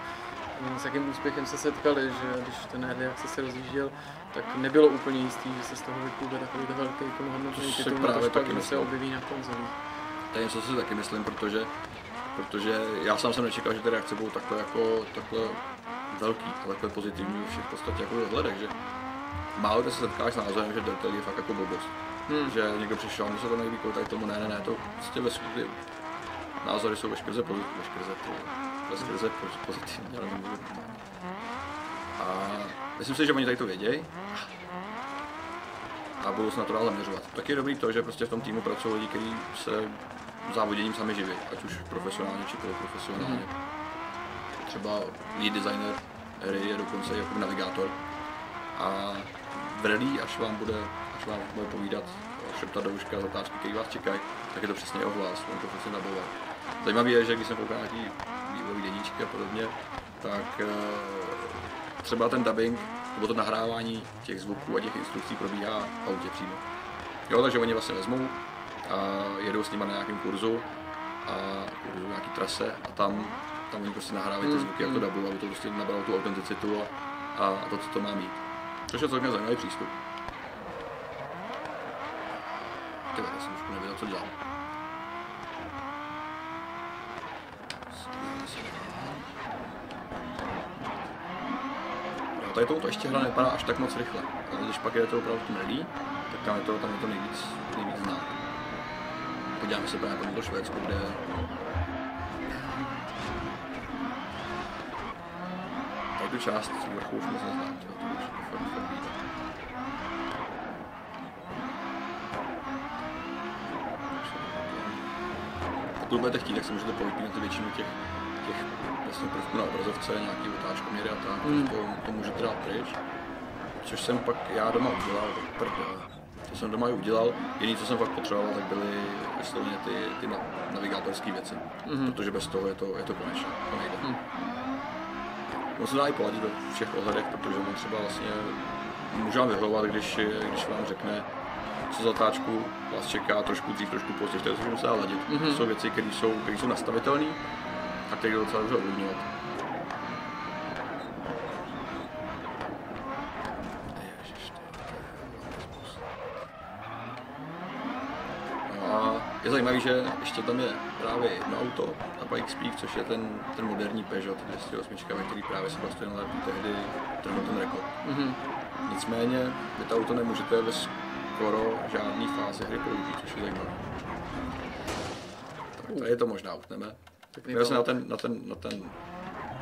eh, s jakým úspěchem se setkali, že když ten early access se rozjížděl, tak nebylo úplně jistý, že se z toho vyklube takový velký plnohodnotný To titul, právě pak, že se objeví na konzolích. To je něco, co si taky myslím, protože, protože já sám jsem nečekal, že ty reakce budou takhle, jako, takhle velký a takhle pozitivní v podstatě jako ohledech, že málo kde se setkáš s názorem, že Delta je fakt jako blbost. Hmm. Že někdo přišel, mu se to nelíbí, tady tomu ne, ne, ne, to prostě ve skutku názory jsou veškerze pozitivní, veškerze, veškerze pozitivní, ale nemůžu. A myslím si, že oni tady to vědějí a budou se na to dál zaměřovat. Tak je dobrý to, že prostě v tom týmu pracují lidi, kteří se závoděním sami živí, ať už profesionálně či profesionálně. Mm-hmm. Třeba lead designer hry je dokonce jako navigátor a v rally, až vám bude, až vám bude povídat šeptat do uška zatáčky, které vás čekají, tak je to přesně jeho hlas, on to přesně nabová. Zajímavé je, že když jsem koukal nějaký vývojový deníčky a podobně, tak eh, třeba ten dubbing nebo to nahrávání těch zvuků a těch instrukcí probíhá v autě přímo. Jo, takže oni vlastně vezmou a jedou s nimi na nějakém kurzu a kurzu nějaký trase a tam, tam oni prostě nahrávají ty hmm, zvuky, jak to hmm. dubují, aby to prostě nabralo tu autenticitu a, a to, co to má mít. Což je celkem zajímavý přístup. Ty já jsem už nevěděl, co dělám. No, tady to ještě hra nepadá až tak moc rychle. Ale když pak je to opravdu tím rally, tak tam je to, tam je to nejvíc, nejvíc znát. Podíváme se právě na to Švédsku, kde tu část vrchu už moc neznám, to už je fakt, fakt víte. Pokud budete chtít, tak si můžete povypínat většinu těch těch vlastně prvků na obrazovce, nějaký otáčkoměry a tak, mm. to, to můžete dát pryč. Což jsem pak já doma udělal, prdele. To jsem doma i udělal, jediné, co jsem fakt potřeboval, tak byly vysloveně ty, ty navigátorské věci, mm. protože bez toho je to, je to konečné, to nejde. Mm. On se dá i poladit ve všech ohledech, protože on třeba vlastně může vám vyhovovat, když, když vám řekne, co zatáčku vás čeká trošku dřív, trošku později, to se dá ladit. Mm-hmm. To jsou věci, které jsou, jsou nastavitelné a který docela dobře ovlivňovat. No zajímavý, že ještě tam je právě jedno auto, a Bike Speak, což je ten, ten moderní Peugeot 208, ve který právě Sebastian Lepý tehdy trhnul ten rekord. Mm-hmm. Nicméně vy to auto nemůžete ve skoro žádný fázi hry použít, což je zajímavé. Tak tady je to možná utneme. Tak se na ten, na, ten, na ten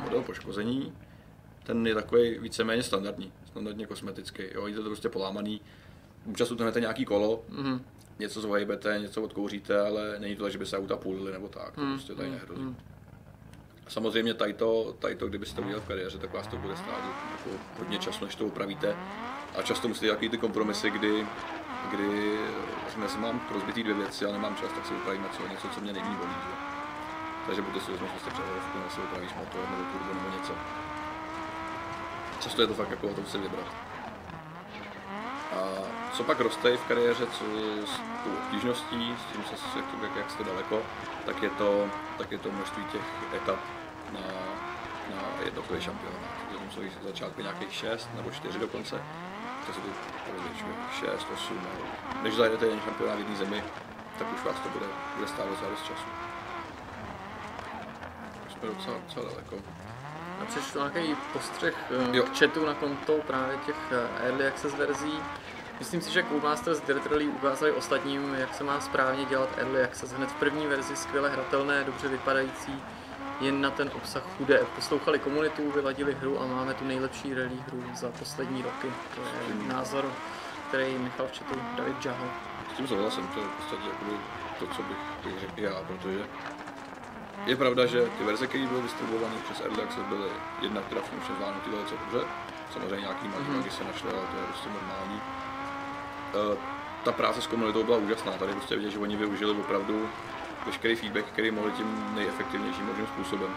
model poškození, ten je takový víceméně standardní, standardně kosmetický. Jo, je to prostě polámaný, občas utrhnete nějaký kolo, mm-hmm. něco zvohejbete, něco odkouříte, ale není to tak, že by se auta půlily nebo tak, to mm-hmm. prostě tady nehrozí. Mm-hmm. Samozřejmě tady to, tady to, kdybyste to udělal v kariéře, tak vás to bude stát jako hodně času, než to upravíte. A často musíte dělat ty kompromisy, kdy, kdy vlastně mám rozbitý dvě věci a nemám čas, tak si upravím něco, něco, co mě nejméně bolí. Že? Takže buď si vezmeš prostě převodovku, nebo si upravíš motor, nebo turbo, nebo něco. Často je to fakt jako o tom si vybrat. A co pak roste v kariéře, co s tou obtížností, s tím, se, jak, jak jste daleko, tak je to, tak je to množství těch etap na, na jednotlivý šampionát. Zatím jsou jich začátku nějakých 6 nebo 4 dokonce, to se to rozličuje 6, 8, nebo než zajdete jeden šampionát v jedné zemi, tak už vás to bude, bude stát docela dost času jsme docela, docela daleko. Já přečtu nějaký postřeh eh, jo. chatu na konto právě těch eh, Early Access verzí. Myslím si, že Coolmasters Dirt Rally ukázali ostatním, jak se má správně dělat Early Access. Hned v první verzi skvěle hratelné, dobře vypadající, jen na ten obsah chudé. Poslouchali komunitu, vyladili hru a máme tu nejlepší rally hru za poslední roky. To je názor, který nechal v chatu David Jaho. S tím souhlasím, to je v podstatě to, co bych, řekl já, protože je pravda, že ty verze, které byly distribuované přes Early Access, byly jedna, která funkčně zvládnuty velice dobře. Samozřejmě nějaký magy, mm-hmm. se našly, ale to je prostě normální. Uh, ta práce s komunitou byla úžasná. Tady prostě vidět, že oni využili opravdu veškerý feedback, který mohli tím nejefektivnějším možným způsobem.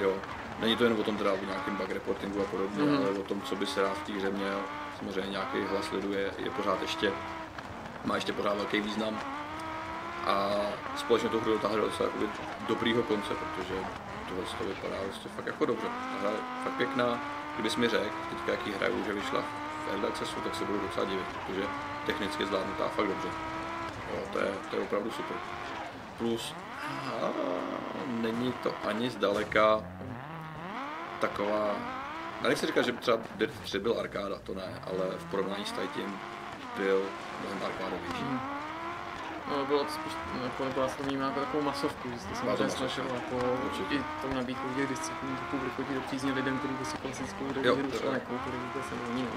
Jo. Není to jen o tom teda o nějakém bug reportingu a podobně, mm-hmm. ale o tom, co by se rád v té hře měl. Samozřejmě nějaký hlas lidu je, je pořád ještě, má ještě pořád velký význam a společně tu hru dotáhli do docela dobrýho konce, protože tohle to vypadá vlastně fakt jako dobře. Ta hra je fakt pěkná, kdybys mi řekl, teďka jaký hraju, že vyšla v Accessu, tak se budu docela divit, protože technicky zvládnutá fakt dobře. Jo, to, je, to je opravdu super. plus a, není to ani zdaleka taková, já nechci říkat, že třeba Dirt 3 byl arkáda, to ne, ale v porovnání s tím byl mnohem arkádovější. Hmm. No, bylo to spíš, no, jako, byla se to vnímá jako takovou masovku, že jste se možná snažil jako Určitě. i tou nabídkou těch disciplín trochu vychodit do přízně lidem, kteří si klasickou hru třeba nekoupili, vůbec se ní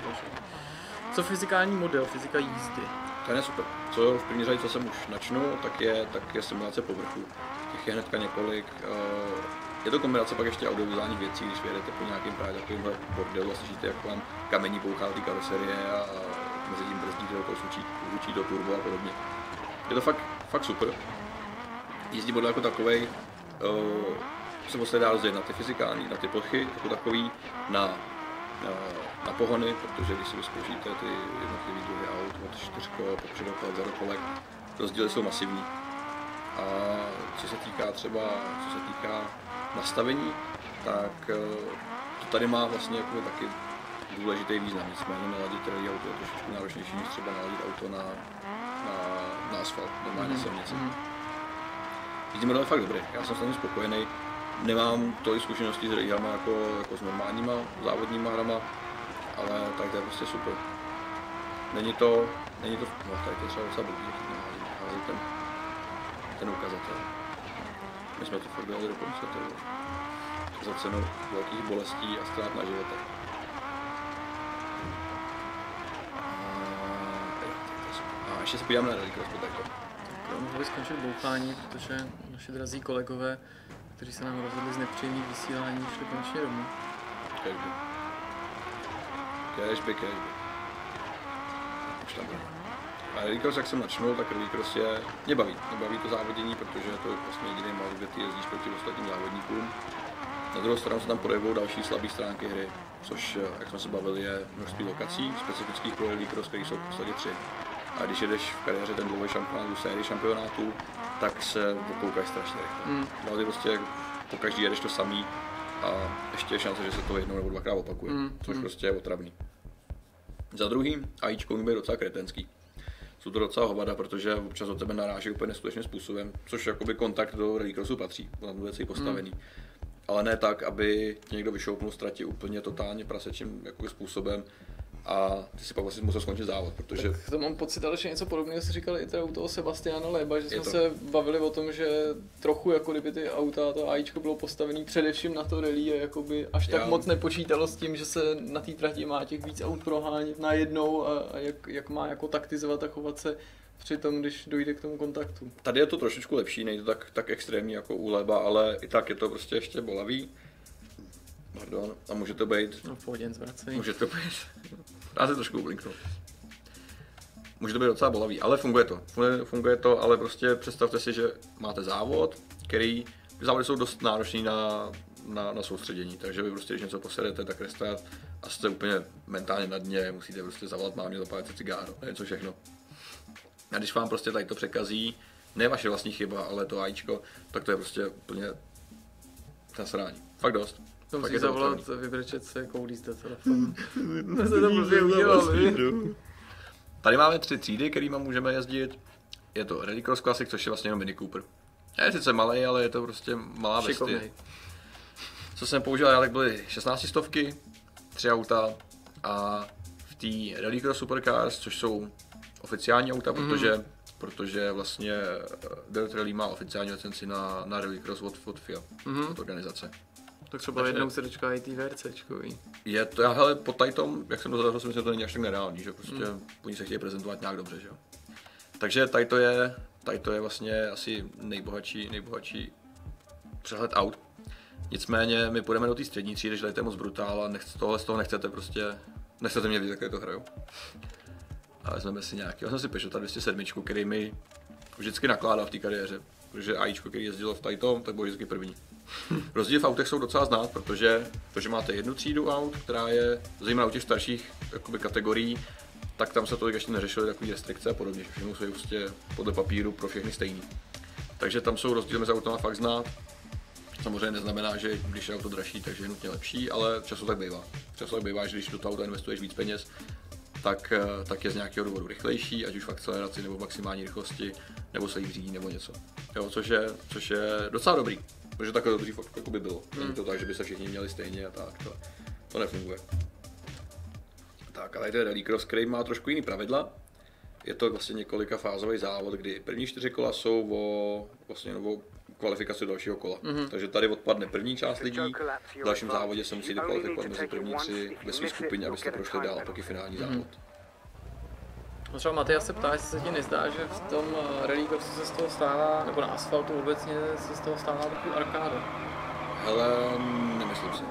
Co fyzikální model, fyzika jízdy? To je super. Co v první řadě, co jsem už načnu, tak je, tak je simulace povrchu. Těch je hnedka několik. Uh, je to kombinace pak ještě audiovizuálních věcí, když vyjedete po nějakém právě takovémhle bordelu a slyšíte, jak vám kamení bouchá ty karoserie a, mezi tím brzdíte do toho zvučí do turbo a podobně. Je to fakt, fakt super. Jízdí model jako takový uh, se vlastně dá rozdělit na ty fyzikální, na ty plochy jako takový, na, na, na pohony, protože když si vyzkoušíte ty jednotlivé druhy aut od čtyřko, po předokolek, zadokolek, rozdíly jsou masivní. A co se týká třeba, co se týká nastavení, tak uh, to tady má vlastně jako taky důležitý význam. Nicméně naladit rally auto je trošičku náročnější, než třeba naladit auto na, na, asfalt, normálně mm. silnici. Mm. Jízdní model je fakt dobrý, já jsem s ním spokojený. Nemám tolik zkušeností s rallyama jako, jako s normálníma závodníma hrama, ale tak to je prostě super. Není to, není to, no tady to třeba docela blbý, hází ten, ten ukazatel. My jsme to fakt dělali dokonce, to za cenu velkých bolestí a ztrát na životech. Ještě se podívám na potom. Tak mohli skončit bouchání, protože naši drazí kolegové, kteří se nám rozhodli z nepříjemných vysílání, šli konečně domů. Cashby. Cashby, cashby. Už tam bude. A Rallycross, jak jsem načnul, tak Rallycross je, mě baví. Mě baví to závodění, protože to je vlastně jediný mal, kde ty jezdíš proti ostatním závodníkům. Na druhou stranu se tam projevují další slabé stránky hry, což, jak jsme se bavili, je množství lokací specifických pro Rallycross, které jsou v podstatě tři. A když jedeš v kariéře ten dlouhý šampionát, sérii šampionátů, tak se okoukáš strašně rychle. Mm. No, ty prostě po každý jedeš to samý a ještě je šance, že se to jednou nebo dvakrát opakuje, mm. což mm. prostě je otravný. Za druhý, AIčko umí být docela kretenský. Jsou to docela hovada, protože občas od tebe naráží úplně neskutečným způsobem, což jakoby kontakt do rallycrossu patří, na to je postavený. Mm. Ale ne tak, aby někdo vyšoupnul ztratí úplně totálně prasečím způsobem, a ty si pak vlastně musel skončit závod, protože... Tak to mám pocit, ale že něco podobného si říkali i teda u toho Sebastiana Leba, že jsme to. se bavili o tom, že trochu jako kdyby ty auta, to AIčko bylo postavené především na to rally a jakoby až tak Já... moc nepočítalo s tím, že se na té trati má těch víc aut prohánět najednou a, a jak, jak má jako taktizovat a chovat se při tom, když dojde k tomu kontaktu. Tady je to trošičku lepší, nejde to tak, tak extrémní jako u Leba, ale i tak je to prostě ještě bolavý. Pardon, a může to být... No v pohodě, Může to být... Já se trošku ublinknu. Může to být docela bolavý, ale funguje to. Funguje, funguje to, ale prostě představte si, že máte závod, který... Závody jsou dost náročný na, na, na soustředění, takže vy prostě, když něco posedete, tak restart a jste úplně mentálně na dně, musíte prostě zavolat mámě, zapálit si cigáro, něco všechno. A když vám prostě tady to překazí, ne vaše vlastní chyba, ale to ajíčko, tak to je prostě úplně nasrání. Fakt dost. To musíš zavolat, vybrečet se, koulí jste telefon. <laughs> to se to blbě udělal, Tady máme tři třídy, kterými můžeme jezdit. Je to Rallycross Classic, což je vlastně jenom Mini Cooper. Je sice malý, ale je to prostě malá bestie. Co jsem použil já, tak byly 16 stovky, tři auta a v té Rallycross Supercars, což jsou oficiální auta, mm. protože protože vlastně Dirt Rally má oficiální licenci na, na Rallycross od, od FIA, mm. od organizace. Tak třeba Takže jednou se dočká i ty VRCčkový. Je to, já hele, po tom, jak jsem to zadal, si myslím, že to není až tak nereální, že prostě mm. oni se chtějí prezentovat nějak dobře, že jo. Takže tady to je, tady to je vlastně asi nejbohatší, nejbohatší přehled aut. Nicméně my půjdeme do té střední třídy, že dajte moc brutál a nechce, tohle z toho nechcete prostě, nechcete mě vidět, jak to hraju. A vezmeme si nějaký, já jsem si Peugeota 207, který mi vždycky nakládal v té kariéře, protože AIčko, který jezdilo v Tajtom, tak byl vždycky první. <laughs> Rozdíly v autech jsou docela znát, protože to, že máte jednu třídu aut, která je zejména u těch starších jakoby, kategorií, tak tam se tolik ještě neřešily takové restrikce a podobně, že všechno jsou prostě podle papíru pro všechny stejný. Takže tam jsou rozdíly mezi automa fakt znát. Samozřejmě neznamená, že když je auto dražší, takže je nutně lepší, ale často tak bývá. Často tak bývá, že když do toho auta investuješ víc peněz, tak, tak je z nějakého důvodu rychlejší, ať už v akceleraci nebo v maximální rychlosti nebo se jí řídí, nebo něco. Jo, což je, což je docela dobrý. Protože takhle dobrý fakt jako by bylo. Není to tak, že by se všichni měli stejně a tak. To, to nefunguje. Tak, ale to je rallycross, který má trošku jiný pravidla. Je to vlastně několika fázový závod, kdy první čtyři kola jsou o, vlastně, no, o kvalifikaci do dalšího kola. Mm-hmm. Takže tady odpadne první část lidí, v dalším závodě se musíte kvalifikovat mezi první tři ve své skupině, abyste prošli dál, pak je finální mm-hmm. závod. No třeba Matyja se ptá, jestli se ti nezdá, že v tom eh, rally se z toho stává, nebo na asfaltu obecně se z toho stává takový arkáda. Hele, nemyslím si.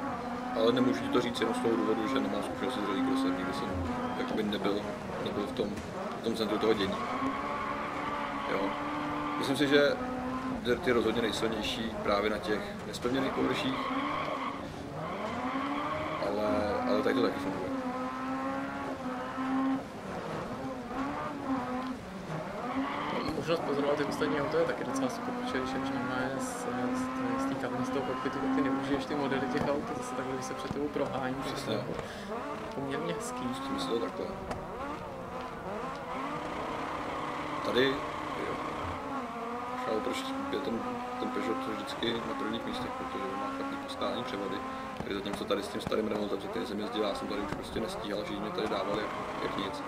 Ale nemůžu ti to říct jenom z toho důvodu, že nemám zkušenosti s rallycrossem, nikdy jsem jakoby nebyl, nebyl v tom, v tom centru toho dění. Jo. Myslím si, že dirty rozhodně nejsilnější právě na těch nespevněných površích, ale, ale tady to taky funguje. Možnost pozorovat ty ostatní auto je taky docela super, protože když jdeš normálně z, z, z té kabiny, z toho kokpitu, tak ty neužiješ ty modely těch aut, to zase takhle, když se před tebou prohání, to je poměrně hezký. S tím se to takhle. Tady, Šel proč je ten, ten Peugeot vždycky na prvních místech, protože má fakt poskání převody. Takže zatímco tady s tím starým Renaultem, ten jsem jezdil, já jsem tady už prostě nestíhal, že mě tady dávali jak, jak nic.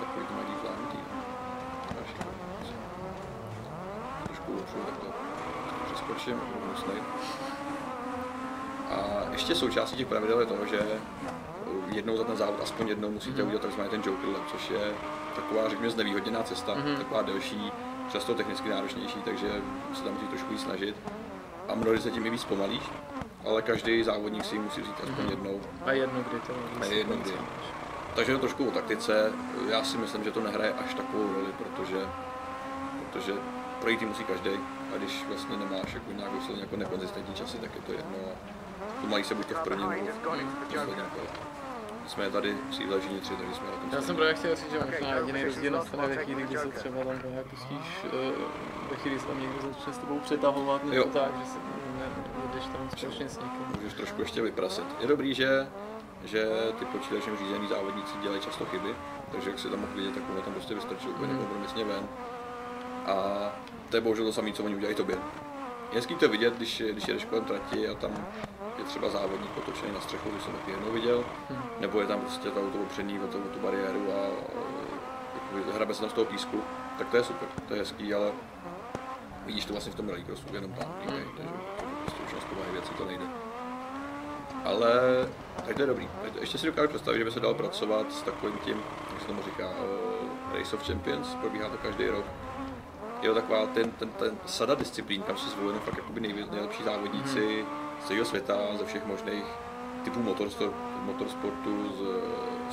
Takový to mají zvládnutý. no. Trošku ušel takhle. Přeskočím, hnusnej. A ještě součástí těch pravidel je to, že jednou za ten závod, aspoň jednou musíte Mhm. udělat takzvaný ten Joker Lap, což je taková, řekněme, znevýhodněná cesta, Mhm. taková delší, často technicky náročnější, takže se tam musí trošku víc snažit. A mnohdy se tím i víc pomalíš, ale každý závodník si ji musí vzít aspoň Mhm. jednou. A je jedno kdy to A je jedno kdy. Takže je to trošku o taktice. Já si myslím, že to nehraje až takovou roli, protože, protože projít musí každý. A když vlastně nemáš jako nějak vysloveně jako nekonzistentní časy, tak je to jedno. To mají se buď to v prvním nebo v posledním kole. Jsme tady všichni tři, takže jsme na tom Já jsem právě chtěl říct, že možná jediný rozdíl nastane ve chvíli, kdy se třeba tam právě pustíš, eh, ve chvíli, se tam někdo začne s tebou přetahovat, nebo Jo. tak, že se jdeš tam společně s někým. Můžeš trošku ještě vyprasit. Je dobrý, že, že ty počítačem řízený závodníci dělají často chyby, takže jak si tam mohl vidět, tak on tam prostě vystrčil úplně Mhm. kompromisně ven. A to je bohužel to samé, co oni udělají tobě. Je hezký to vidět, když, když jedeš kolem trati a tam třeba závodník potočený na střechu, to jsem taky jednou viděl, Mhm. nebo je tam prostě to auto opřený o tu, tu bariéru a, a hrabe se tam z toho písku, tak to je super, to je hezký, ale vidíš to vlastně v tom rallycrossu jenom tam, Mhm. někde, takže to prostě už na věci to nejde. Ale tak to je dobrý. Ještě si dokážu představit, že by se dal pracovat s takovým tím, jak se tomu říká, eh, Race of Champions, probíhá to každý rok. Je to taková ten, ten, ten sada disciplín, kam se zvoleno fakt nejlepší závodníci z celého světa, ze všech možných typů motorsportu, z,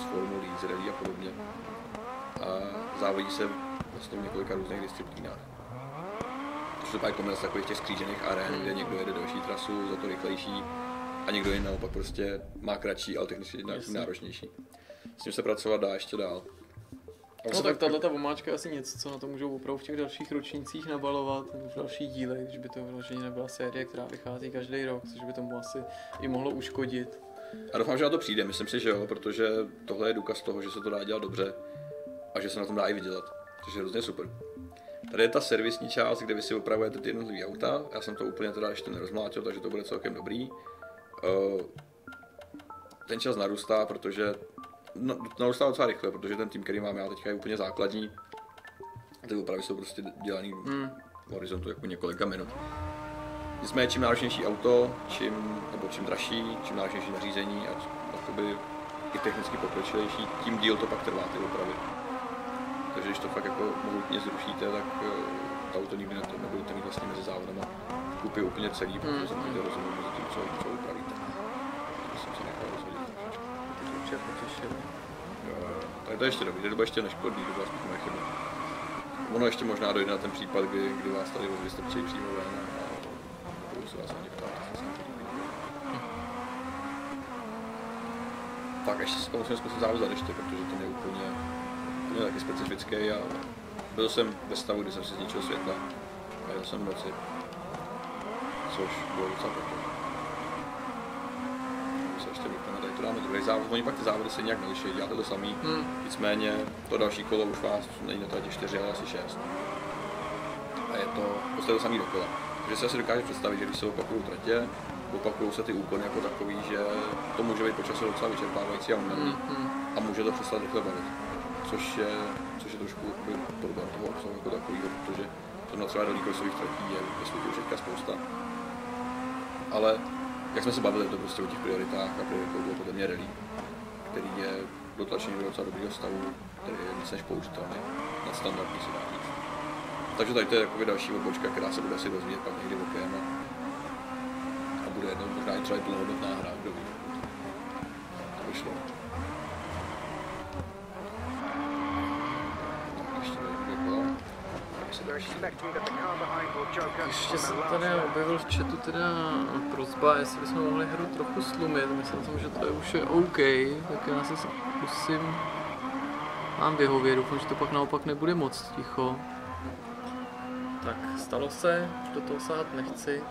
z formulí, z rally a podobně. A závodí se vlastně v několika různých disciplínách. To jsou pak kombinace takových těch skřížených aren, kde někdo jede další trasu, za to rychlejší, a někdo jiný naopak prostě má kratší, ale technicky náročnější. S tím se pracovat dá ještě dál. No tak tahle ta omáčka je asi něco, co na to můžou opravdu v těch dalších ročnících nabalovat, nebo v dalších dílech, když by to vyloženě nebyla série, která vychází každý rok, což by tomu asi i mohlo uškodit. A doufám, že na to přijde, myslím si, že jo, protože tohle je důkaz toho, že se to dá dělat dobře a že se na tom dá i vydělat, což je hrozně super. Tady je ta servisní část, kde vy si opravujete ty jednotlivé auta, já jsem to úplně teda ještě nerozmlátil, takže to bude celkem dobrý. Eh, Ten čas narůstá, protože no, narůstá docela rychle, protože ten tým, který mám já teďka je úplně základní. Ty opravy jsou prostě dělaný Hmm. v horizontu jako několika minut. Nicméně čím náročnější auto, čím, nebo čím dražší, čím náročnější nařízení a jakoby i technicky pokročilejší, tím díl to pak trvá ty opravy. Takže když to fakt jako mohutně zrušíte, tak uh, to auto nikdy na to nebudete mít vlastně mezi závodama v kupě úplně celý, protože se můžete rozhodnout mezi tím, co, co. To jsem si nechal rozhodit. Ty to určitě potěšili. Tak to je ještě dobrý, doba ještě neškodný, doba spíš moje chyba. Ono ještě možná dojde na ten případ, kdy, kdy vás tady vystrčí přímo ven a, budou se vás ani ptát, se to. Tak ještě si to musím zkusit závod za deště, protože ten je úplně, úplně taky specifický a byl jsem ve stavu, kdy jsem si zničil světla a jel jsem v noci, což bylo docela pěkné. Se ještě to dáme druhý závod, oni pak ty závody se nějak neliší, děláte to samý, Hmm. nicméně to další kolo už vás není na trati 4, ale asi 6. a je to prostě to samý dokola. Takže si asi dokáže představit, že když se opakují tratě, opakují se ty úkony jako takový, že to může být počasí docela vyčerpávající a unavný Mm, a může to přestat rychle bavit. Což je, což je trošku problém toho obsahu jako takového, protože to třeba do výkresových tratí je ve světě už teďka spousta. Ale jak jsme se bavili, to prostě o těch prioritách a prioritou bylo podle mě rally, který je dotlačený do docela dobrého stavu, který je víc než použitelný na standardní se dá. Takže tady to je jakoby další odbočka, která se bude asi rozvíjet pak někdy bokem a, a bude jednou možná i třeba i plnohodnotná hra, kdo ví. To vyšlo. Tak ještě dvě kola. Tak se They're další. expecting that the car behind will joke us Ještě se tady objevil v chatu teda prozba, jestli bychom mohli hru trochu slumit. Myslel jsem, že to je už je OK, tak já se zkusím mám vyhovět, doufám, že to pak naopak nebude moc ticho. Tak, stalo se, do toho sahat nechci.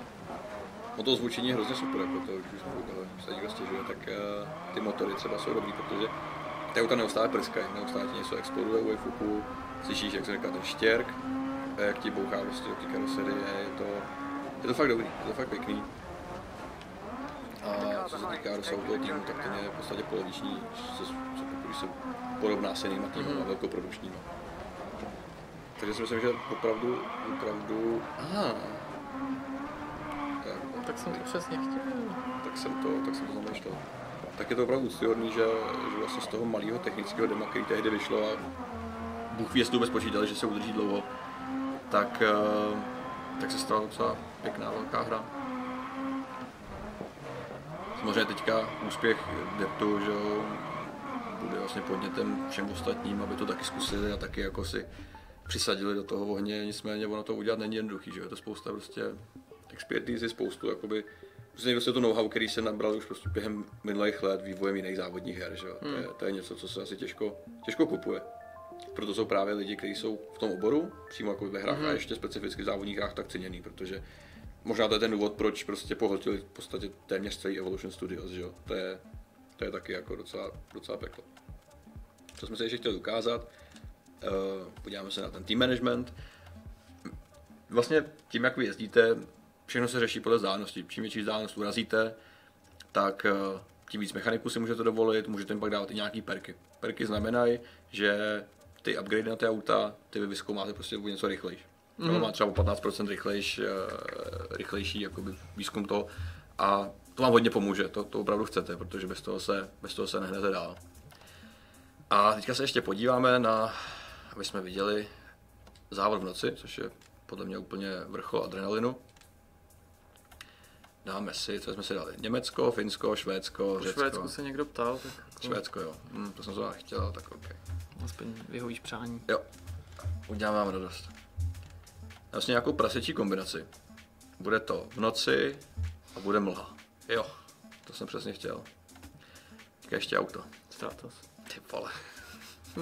No to zvučení je hrozně super, jako to, když už se někdo stěžuje, tak uh, ty motory třeba jsou dobrý, protože ty auta neustále prskají, neustále ti něco exploduje u slyšíš, jak se říká ten štěrk, jak ti bouchá prostě do té karoserie, je to, je to fakt dobrý, je to fakt pěkný. A co se týká rozsahu toho týmu, tak ten je v podstatě poloviční, co, co pokud se podobná s jinýma týmy, mm-hmm. velkoprodukčníma. Takže si myslím, že opravdu, opravdu, aha, tak, Tak jsem to přesně chtěl. tak jsem to, tak jsem to zamýšlel. Tak je to opravdu úctyhodný, že, že vlastně z toho malého technického dema, který tehdy vyšlo a Bůh ví, jestli vůbec počítali, že se udrží dlouho, tak, eh, tak se stala docela pěkná velká hra. Samozřejmě teďka úspěch Deptu, že jo, bude vlastně podnětem všem ostatním, aby to taky zkusili a taky jako si přisadili do toho ohně, nicméně ono to udělat není jednoduchý, že jo, je to spousta prostě expertízy, spoustu jakoby, prostě prostě to know-how, který se nabral už prostě během minulých let vývojem jiných závodních her, že jo, to, je, to je něco, co se asi těžko, těžko kupuje. Proto jsou právě lidi, kteří jsou v tom oboru, přímo jako ve hrách a ještě specificky v závodních hrách tak ceněný, protože možná to je ten důvod, proč prostě pohltili v podstatě téměř celý Evolution Studios, že jo, to je, to je taky jako docela, docela peklo. Co jsme se ještě chtěli ukázat, uh, podíváme se na ten team management. Vlastně tím, jak vy jezdíte, všechno se řeší podle vzdálenosti. Čím větší vzdálenost urazíte, tak uh, tím víc mechaniků si můžete dovolit, můžete jim pak dávat i nějaký perky. Perky znamenají, že ty upgrade na ty auta, ty vy vyzkoumáte prostě o něco rychlejší. Mm. Má třeba o 15% rychlejší, rychlejší jakoby výzkum toho a to vám hodně pomůže, to, to opravdu chcete, protože bez toho se, bez toho se nehnete dál. A teďka se ještě podíváme na, aby jsme viděli závod v noci, což je podle mě úplně vrchol adrenalinu. Dáme si, co jsme si dali, Německo, Finsko, Švédsko, Po Řecko. Švédsku se někdo ptal, tak jako Švédsko, jo. Hm, to jsem to chtěl, tak OK. aspoň vyhovíš přání. Jo, udělám vám radost. Vlastně nějakou prasečí kombinaci. Bude to v noci a bude mlha. Jo, to jsem přesně chtěl. Teďka ještě auto. Stratos. Ty vole,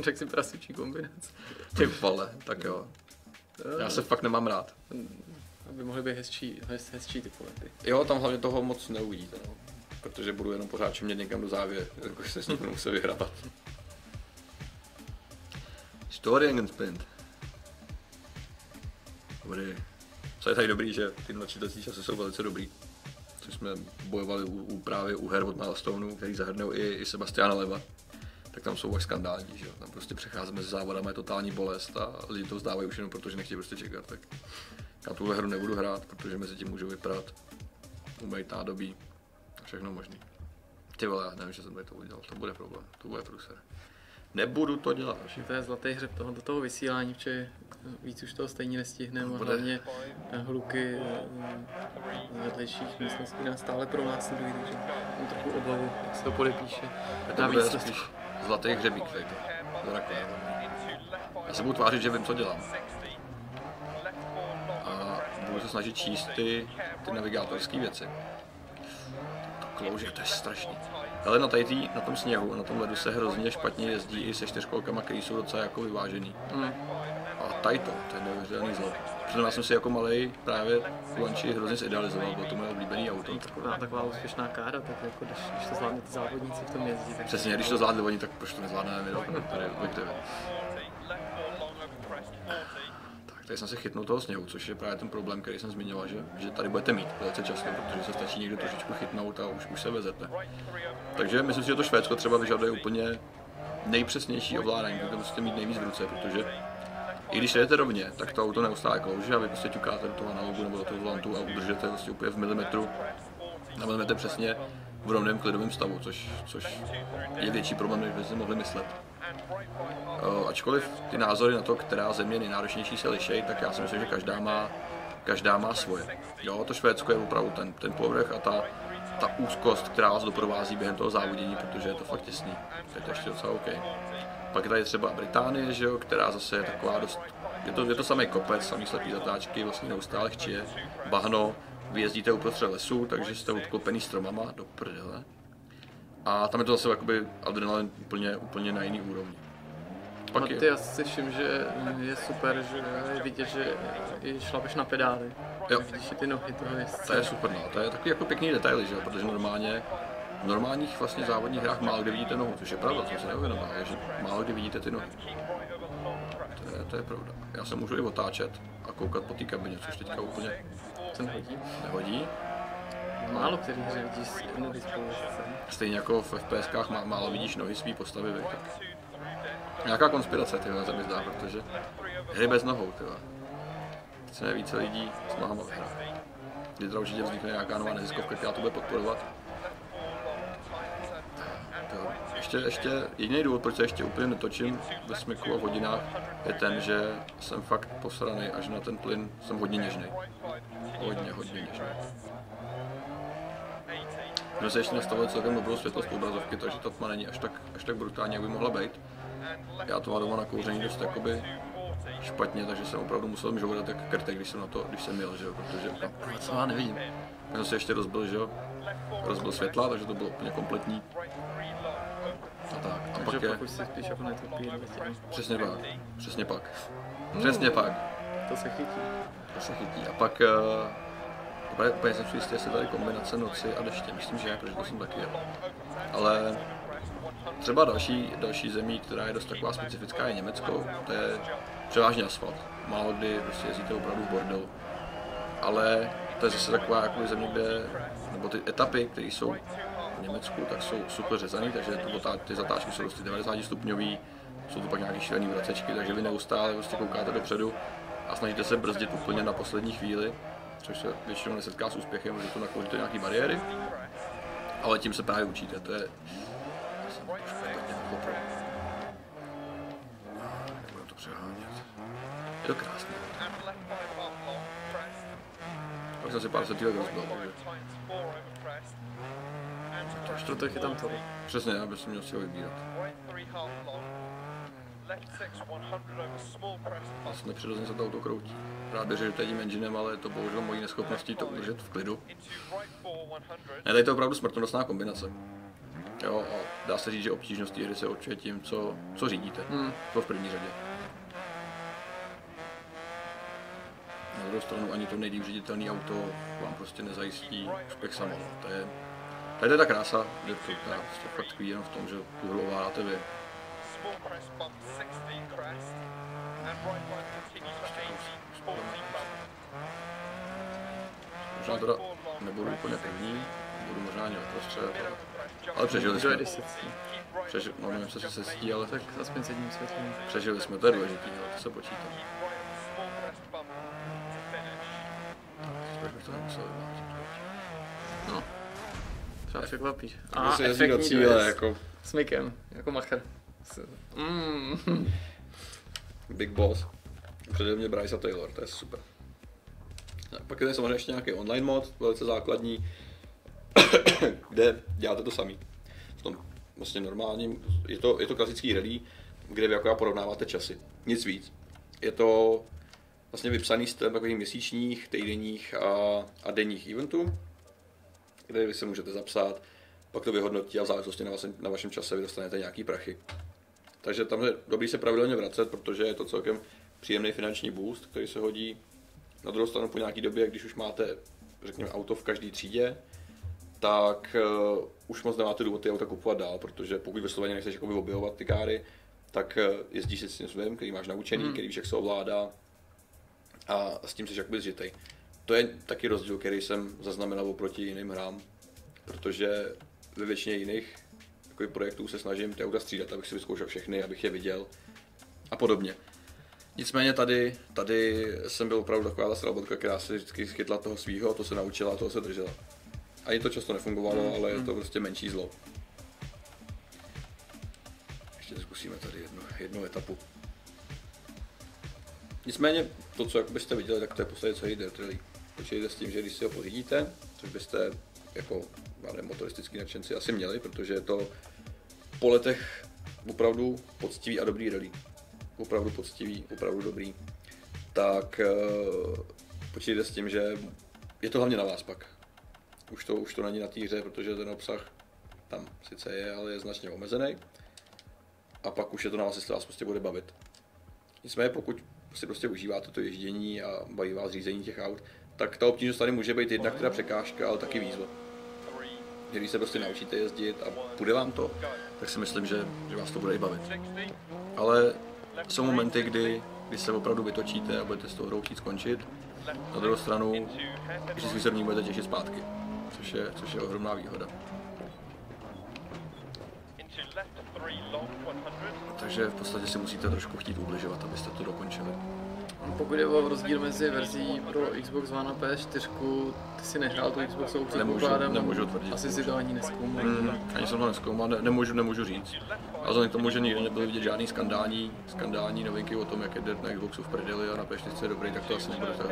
Řekl si prasičí kombinace. ty vole, tak jo. <laughs> Já se fakt nemám rád. Aby mohly být hezčí, hez, hezčí ty polety. Jo, tam hlavně toho moc neuvidíte, no. Protože budu jenom pořád čemět někam do závě, jakože se s ním budu muset vyhrabat. Story Sprint. Dobrý. Co je tady dobrý, že ty načítací časy jsou velice dobrý. Což jsme bojovali u, u právě u her od Milestoneu, který zahrnou i, i Sebastiana Leva. Tak tam jsou až skandální, že jo. Tam prostě přecházíme mezi závodama, je totální bolest a lidi to vzdávají už jenom proto, že nechtějí prostě čekat. Tak já tuhle hru nebudu hrát, protože mezi tím můžu vyprat, umýt nádobí a všechno možný. Ty vole, já nevím, že jsem tady to udělal, to bude problém, to bude průser. Nebudu to dělat. Že to je zlatý hřeb toho, do toho vysílání, protože víc už toho stejně nestihneme a Bude. hlavně hluky eh, z vedlejších místností nás stále pronásledují, takže mám trochu obavu, jak se to podepíše. To Na bude spíš zlatý hřebík tady to. Já se budu tvářit, že vím, co dělám. A budu se snažit číst ty, ty navigátorské věci. To klouže, to je strašný. Ale na, tady tý, na tom sněhu, na tom ledu se hrozně špatně jezdí i se čtyřkolkama, které jsou docela jako vyvážený. Hmm. A tady to, to je neuvěřitelný zlo. Přitom já jsem si jako malý právě Lanči hrozně zidealizoval, bylo to moje oblíbené auto. Taková, taková úspěšná kára, tak jako když, když to zvládne ty závodníci v tom jezdí, tak Přesně, když to zvládli oni, tak proč to nezvládneme my, no? Tady. Tak, jsem se chytnul toho sněhu, což je právě ten problém, který jsem zmiňoval, že, že tady budete mít velice často, protože se stačí někdo trošičku chytnout a už, už se vezete. Takže myslím si, že to Švédsko třeba vyžaduje úplně nejpřesnější ovládání, kde musíte mít nejvíc v ruce, protože i když jedete rovně, tak to auto neustále klouže a vy prostě ťukáte do toho analogu nebo do toho volantu a udržíte vlastně úplně v milimetru, na milimetr přesně v rovném klidovém stavu, což, což je větší problém, než byste mohli myslet. Uh, ačkoliv ty názory na to, která země je nejnáročnější, se liší, tak já si myslím, že každá má, každá má svoje. Jo, to Švédsko je opravdu ten, ten povrch a ta, ta úzkost, která vás doprovází během toho závodění, protože je to fakt těsný. Je to ještě docela OK. Pak je tady třeba Británie, že jo, která zase je taková dost... Je to, je to samý kopec, samý slepý zatáčky, vlastně neustále chčije, bahno, vyjezdíte uprostřed lesů, takže jste obklopený stromama do prdele. A tam je to zase jakoby adrenalin úplně, úplně na jiný úrovni. Pak No je, ty já si všim, že je super, že je vidět, že i šlapeš na pedály. Jo. Vidíš ty nohy toho jezdce. to je super, no. To je takový jako pěkný detaily, že jo, protože normálně v normálních vlastně závodních hrách málo kde vidíte nohu, což je pravda, co si neuvědomil, že málo kde vidíte ty nohy. To je, to je pravda. Já se můžu i otáčet a koukat po té kabině, což teďka úplně To nehodí. nehodí. Málo který hře vidíš spolu jezdce. Stejně jako v FPSkách má, málo vidíš nohy svý postavy, tak. Nějaká konspirace, tyhle, se mi zdá, protože hry bez nohou, tyhle. Chceme více lidí s nohama v hrách. Teda určitě vznikne nějaká nová neziskovka, která to bude podporovat. Jo. Ještě, ještě jediný důvod, proč se ještě úplně netočím ve smyku a v hodinách, je ten, že jsem fakt posraný a že na ten plyn jsem hodně něžný. Hodně, hodně něžný. Jsme se ještě nastavili celkem dobrou světlost obrazovky, takže ta tma není až tak, až tak brutální, jak by mohla být. Já to mám doma na kouření dost jakoby špatně, takže jsem opravdu musel žourat jak krtek, když jsem na to, když jsem měl, že jo, protože no, co já nevidím. Já jsem se ještě rozbil, že jo, rozbil světla, takže to bylo úplně kompletní. A tak, a Takže pak je, pak už si spíš jako netopí, přesně pak, přesně pak, přesně pak. to se chytí. To se chytí. A pak uh, úplně, jsem si jistý, jestli tady kombinace noci a deště. Myslím, že je, protože to jsem taky jel. Ale třeba další, další zemí, která je dost taková specifická, je Německo. To je převážně asfalt. Málo kdy prostě jezdíte opravdu v bordelu. Ale to je zase taková jako země, kde, nebo ty etapy, které jsou v Německu, tak jsou super řezaný, takže to, ty zatáčky jsou prostě 90 stupňový, jsou to pak nějaké šílené vracečky, takže vy neustále prostě koukáte dopředu a snažíte se brzdit úplně na poslední chvíli, což se většinou nesetká s úspěchem, protože to nakouříte nějaké bariéry, ale tím se právě učíte, to je... Nebudem to přehánět. Je to krásné. Pak jsem si pár centílek rozbil, takže Proto chytám to. přesně, aby jsem měl si ho vybírat. Asi nepřirozeně se to auto kroutí. Rád bych řekl, že to je tím enginem, ale je to bohužel mojí neschopností to udržet v klidu. Ne, tady to je opravdu smrtonosná kombinace. Jo, a dá se říct, že obtížnost té hry se určuje tím, co, co řídíte. Hmm. To v první řadě. Na druhou stranu ani to nejlíp ředitelné auto vám prostě nezajistí úspěch samo. To je, tady je ta krása, že to ta prostě fakt jenom v tom, že tu hru ovládáte vy. Možná teda nebudu úplně první, budu možná ani uprostřed, ale- přežili jsme. Přežili, no nevím, co se ctí, ale Tak aspoň s jedním světlem. přežili jsme, to je důležitý, ale to se počítá. Proč bych to nemusel vyvážit? No. Třeba překvapíš. A efektní cíle, jako S Mikem, jako macher. Mm. Big Boss. Přede mě Bryce a Taylor, to je super. Pak je samozřejmě ještě nějaký online mod, velice základní, <coughs> kde děláte to samý. V tom vlastně normálním, je to, je to klasický rally, kde vy akorát porovnáváte časy. Nic víc. Je to vlastně vypsaný systém takových měsíčních, týdenních a, a denních eventů, kde vy se můžete zapsat, pak to vyhodnotí a v závislosti na vašem, na vašem čase vy dostanete nějaký prachy. Takže tam je dobrý se pravidelně vracet, protože je to celkem příjemný finanční boost, který se hodí. Na druhou stranu po nějaký době, když už máte, řekněme, auto v každé třídě, tak uh, už moc nemáte důvod ty auta kupovat dál, protože pokud vysloveně nechceš jakoby objevovat ty káry, tak uh, jezdíš si s tím svým, který máš naučený, Hmm. který víš, jak se ovládá. a s tím jsi jakoby zžitej. To je taky rozdíl, který jsem zaznamenal oproti jiným hrám, protože ve většině jiných jako projektů se snažím ty auta střídat, abych si vyzkoušel všechny, abych je viděl a podobně. Nicméně tady, tady jsem byl opravdu taková ta srabotka, která se vždycky chytla toho svýho, to se naučila, toho se držela. Ani to často nefungovalo, ale je to prostě menší zlo. Ještě zkusíme tady jednu, jednu etapu. Nicméně to, co byste viděli, tak to je podstatě celý Dirt Rally. Počítejte s tím, že když si ho pořídíte, což byste jako nevím, motoristický nadšenci asi měli, protože je to po letech opravdu poctivý a dobrý rally. Opravdu poctivý, opravdu dobrý. Tak uh, počítejte s tím, že je to hlavně na vás pak. Už to, už to není na té hře, protože ten obsah tam sice je, ale je značně omezený. A pak už je to na vás, jestli vás prostě bude bavit. Nicméně pokud si prostě užíváte to ježdění a baví vás řízení těch aut, tak ta obtížnost tady může být jednak teda překážka, ale taky výzva. Když se prostě naučíte jezdit a půjde vám to, tak si myslím, že, že vás to bude i bavit. Ale jsou momenty, kdy, kdy se opravdu vytočíte a budete s tou hrou chtít skončit. Na druhou stranu, že si v ní budete těšit zpátky, což je, což je ohromná výhoda. Takže v podstatě si musíte trošku chtít ubližovat, abyste to dokončili. Pokud je o rozdíl mezi verzí pro Xbox One a PS4, ty si nehrál tu Xboxovou předpokládám. nemůžu tvrdit. Asi si to ani neskoumal. Mm, ani jsem to neskoumal, ne, nemůžu, nemůžu říct. A vzhledem k tomu, že nikdy nebyly vidět žádný skandální, skandální novinky o tom, jak je Dirt na Xboxu v prdeli a na PS4 je dobrý, tak to asi nebude tak.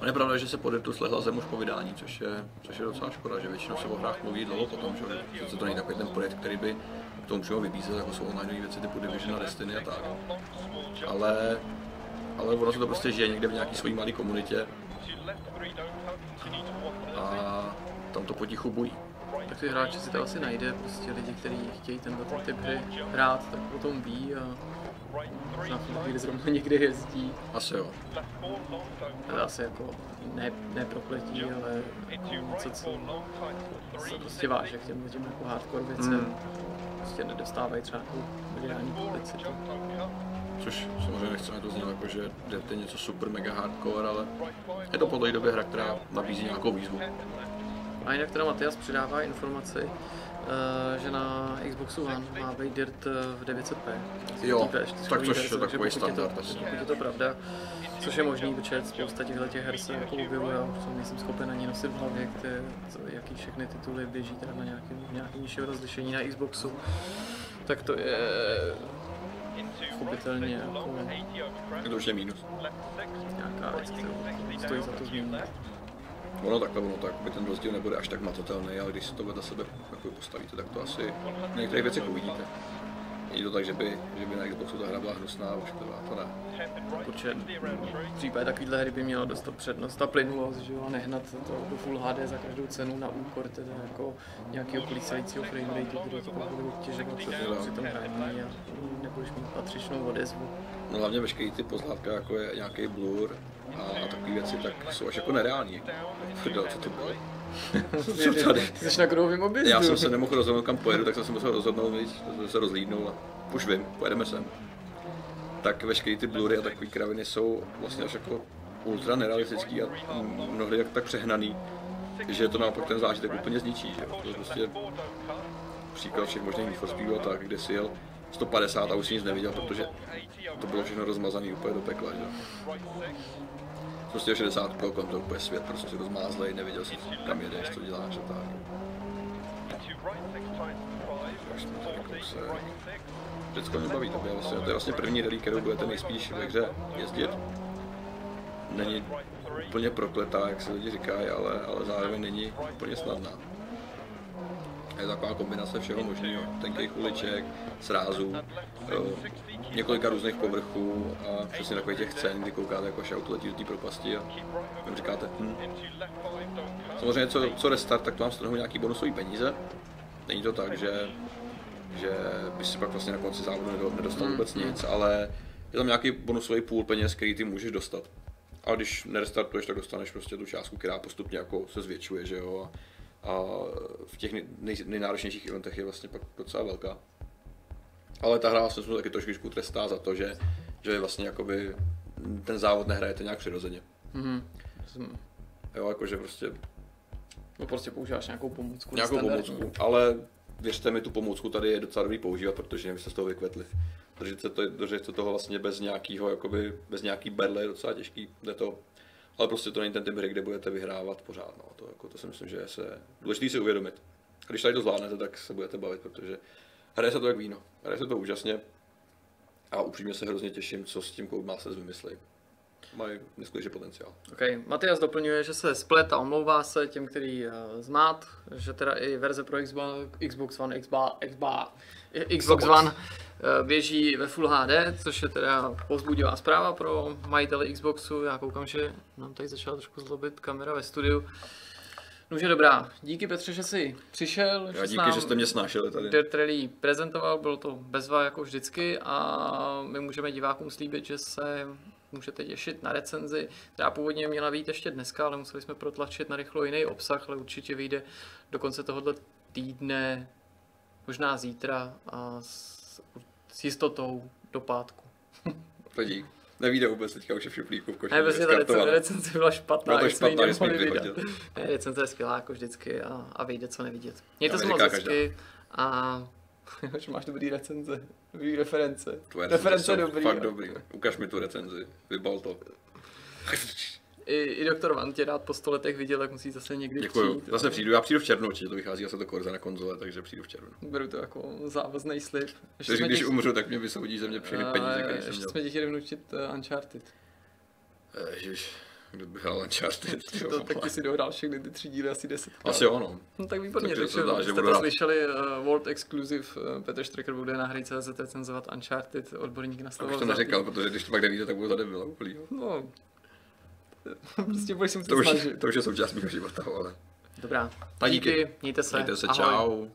On je pravda, že se po Dirtu slehla zem už po vydání, což je, což je docela škoda, že většinou se o hrách mluví dlouho potom, že že to není takový ten projekt, který by k tomu přímo vybízet, jako jsou online věci typu Division a Destiny a tak. Ale, ale ono se to prostě žije někde v nějaký svojí malé komunitě a tam to potichu bojí. Tak ty hráči si to asi najde, prostě lidi, kteří chtějí tenhle typ hry hrát, tak o tom ví a na chvíli zrovna někde jezdí. Asi jo. Ale asi jako ne, ne prokletí, ale něco, co se prostě váže k těm, těm jako hardcore věcem. Mm. Prostě nedostávají třeba nějakou mediální publicitu. Což samozřejmě nechceme to znít jako, že je něco super mega hardcore, ale je to po té době hra, která nabízí nějakou výzvu. A jinak teda Matias přidává informaci, eh, že na Xboxu One má být Dirt eh, v 900p. Jo, Té PS4 tak což je takový standard Je to, asi. pokud je to pravda, což je možný, protože spousta těchto těch her se jako objevuje, já už nejsem schopen ani nosit v hlavě, kde, jaký všechny tituly běží teda na nějakém, nějakém nižším rozlišení na Xboxu. Tak to je chopitelně jako Je to už je mínus. nějaká věc, kterou stojí za to zmínit. Ono takhle, ono tak, by ten rozdíl nebude až tak matatelný, ale když si to vedle sebe jako postavíte, tak to asi na některých věcech uvidíte. Není to tak, že by, že by na Xboxu ta hra byla hnusná a ošklivá, to ne. Určitě v případě takovéhle hry by měla dostat přednost ta plynulost, že jo, a nehnat to do Full HD za každou cenu na úkor teda jako nějakého kolísajícího frame rateu, který to bude obtěžovat při, tom hraní a nebudeš mít patřičnou odezvu. No hlavně veškeré ty pozlátka, jako je nějaký blur a takové věci, tak jsou až jako nereální. Co <laughs> to bylo? <laughs> Co tady? Jsi na kruhovém objezdu. Já jsem se nemohl rozhodnout, kam pojedu, tak jsem se musel rozhodnout, jsem se rozlídnul a už vím, pojedeme sem. Tak veškeré ty blury a takové kraviny jsou vlastně až jako ultra nerealistický a mnohdy jak tak přehnaný, že to naopak ten zážitek úplně zničí, že. To je prostě příklad všech možných Need a tak, kde si jel 150 a už si nic neviděl, protože to bylo všechno rozmazané úplně do pekla, že. Prostě 60 pro to úplně svět, prostě rozmázlej, neviděl si kam jedeš, co děláš a tak. Všecko mě baví, to, je vlastně, to je vlastně první rally, kterou budete nejspíš ve hře jezdit. Není úplně prokletá, jak se lidi říkají, ale, ale zároveň není úplně snadná. Je taková kombinace všeho možného, tenkých uliček, srázů, několika různých povrchů a přesně takových těch scén, kdy koukáte jako auto letí do té propasti a jenom říkáte hm. Samozřejmě co, co restart, tak to vám strhnou nějaký bonusový peníze. Není to tak, že, že by si pak vlastně na konci závodu nedo- nedostal vůbec nic, ale je tam nějaký bonusový půl peněz, který ty můžeš dostat. A když nerestartuješ, tak dostaneš prostě tu částku, která postupně jako se zvětšuje, že jo. A, a v těch nej, nej, nejnáročnějších eventech je vlastně pak docela velká. Ale ta hra vlastně se taky trošku trestá za to, že, že vlastně jakoby ten závod nehrajete nějak přirozeně. Mhm. Jo, jakože prostě No prostě používáš nějakou pomůcku. nějakou pomůcku, ale věřte mi, tu pomůcku tady je docela dobrý používat, protože jinak byste z toho vykvetli. Držet se, to, držet se toho vlastně bez nějakého, jakoby, bez nějaký berle je docela těžký, jde to, ale prostě to není ten typ hry, kde budete vyhrávat pořád, no. to, jako, to si myslím, že je se, důležitý si uvědomit. Když tady to zvládnete, tak se budete bavit, protože hraje se to jak víno, hraje se to úžasně a upřímně se hrozně těším, co s tím Codemasters vymyslí. Mají neskutečný potenciál. Okay. Matias doplňuje, že se splet a omlouvá se těm, který uh, zmát, že teda i verze pro Xbox, Xbox One, Xbox, Xbox, Xbox One běží ve Full HD, což je teda pozbudivá zpráva pro majitele Xboxu. Já koukám, že nám tady začala trošku zlobit kamera ve studiu. No, že dobrá. Díky Petře, že jsi přišel. Já jsi díky, že jste mě snášeli tady. Dirt Rally prezentoval, bylo to bezva jako vždycky a my můžeme divákům slíbit, že se můžete těšit na recenzi, která původně měla být ještě dneska, ale museli jsme protlačit na rychlo jiný obsah, ale určitě vyjde do konce tohoto týdne, možná zítra a s, s jistotou do pátku. Dík. Nevíde vůbec, teďka už je v šuplíku v koši. Ne, prostě ta recenze, recenze byla špatná, Byla to špatná, že jsme ji vydat. Ne, recenze je skvělá jako vždycky a, a vyjde co nevidět. Mějte To se moc hezky a <laughs> že máš dobrý recenze, dobrý reference. Tvoje reference jsou dobrý. Fakt dobrý. Ukaž mi tu recenzi. Vybal to. <laughs> I, I doktor Van tě rád po sto letech viděl, tak musí zase někdy Děkuju. přijít. Zase přijdu. Já přijdu v červnu, určitě to vychází zase to korza na konzole, takže přijdu v červnu. Beru to jako závazný slib. Ještě Takže když tě- umřu, tak mě vysoudí ze mě všechny peníze, které jsem Ještě měl. jsme tě chtěli vnučit uh, Uncharted. Ježiš, kdo by hrál Uncharted? ty <laughs> To, tak ty si dohrál všechny ty tři díly asi deset. Asi jo, no. No tak výborně, Takže takže, že jste to rád. slyšeli, uh, World Exclusive, uh, Petr Štreker bude na hry.cz recenzovat Uncharted, odborník na Abych slovo. to vzatý. neřekl, protože když to pak nevíte, tak budu tady byla úplný. No, <laughs> prostě budeš si muset To už, snažit. to už je součást mého života, ale. Dobrá, Tak díky. díky, mějte se, Mějte se, ahoj. čau.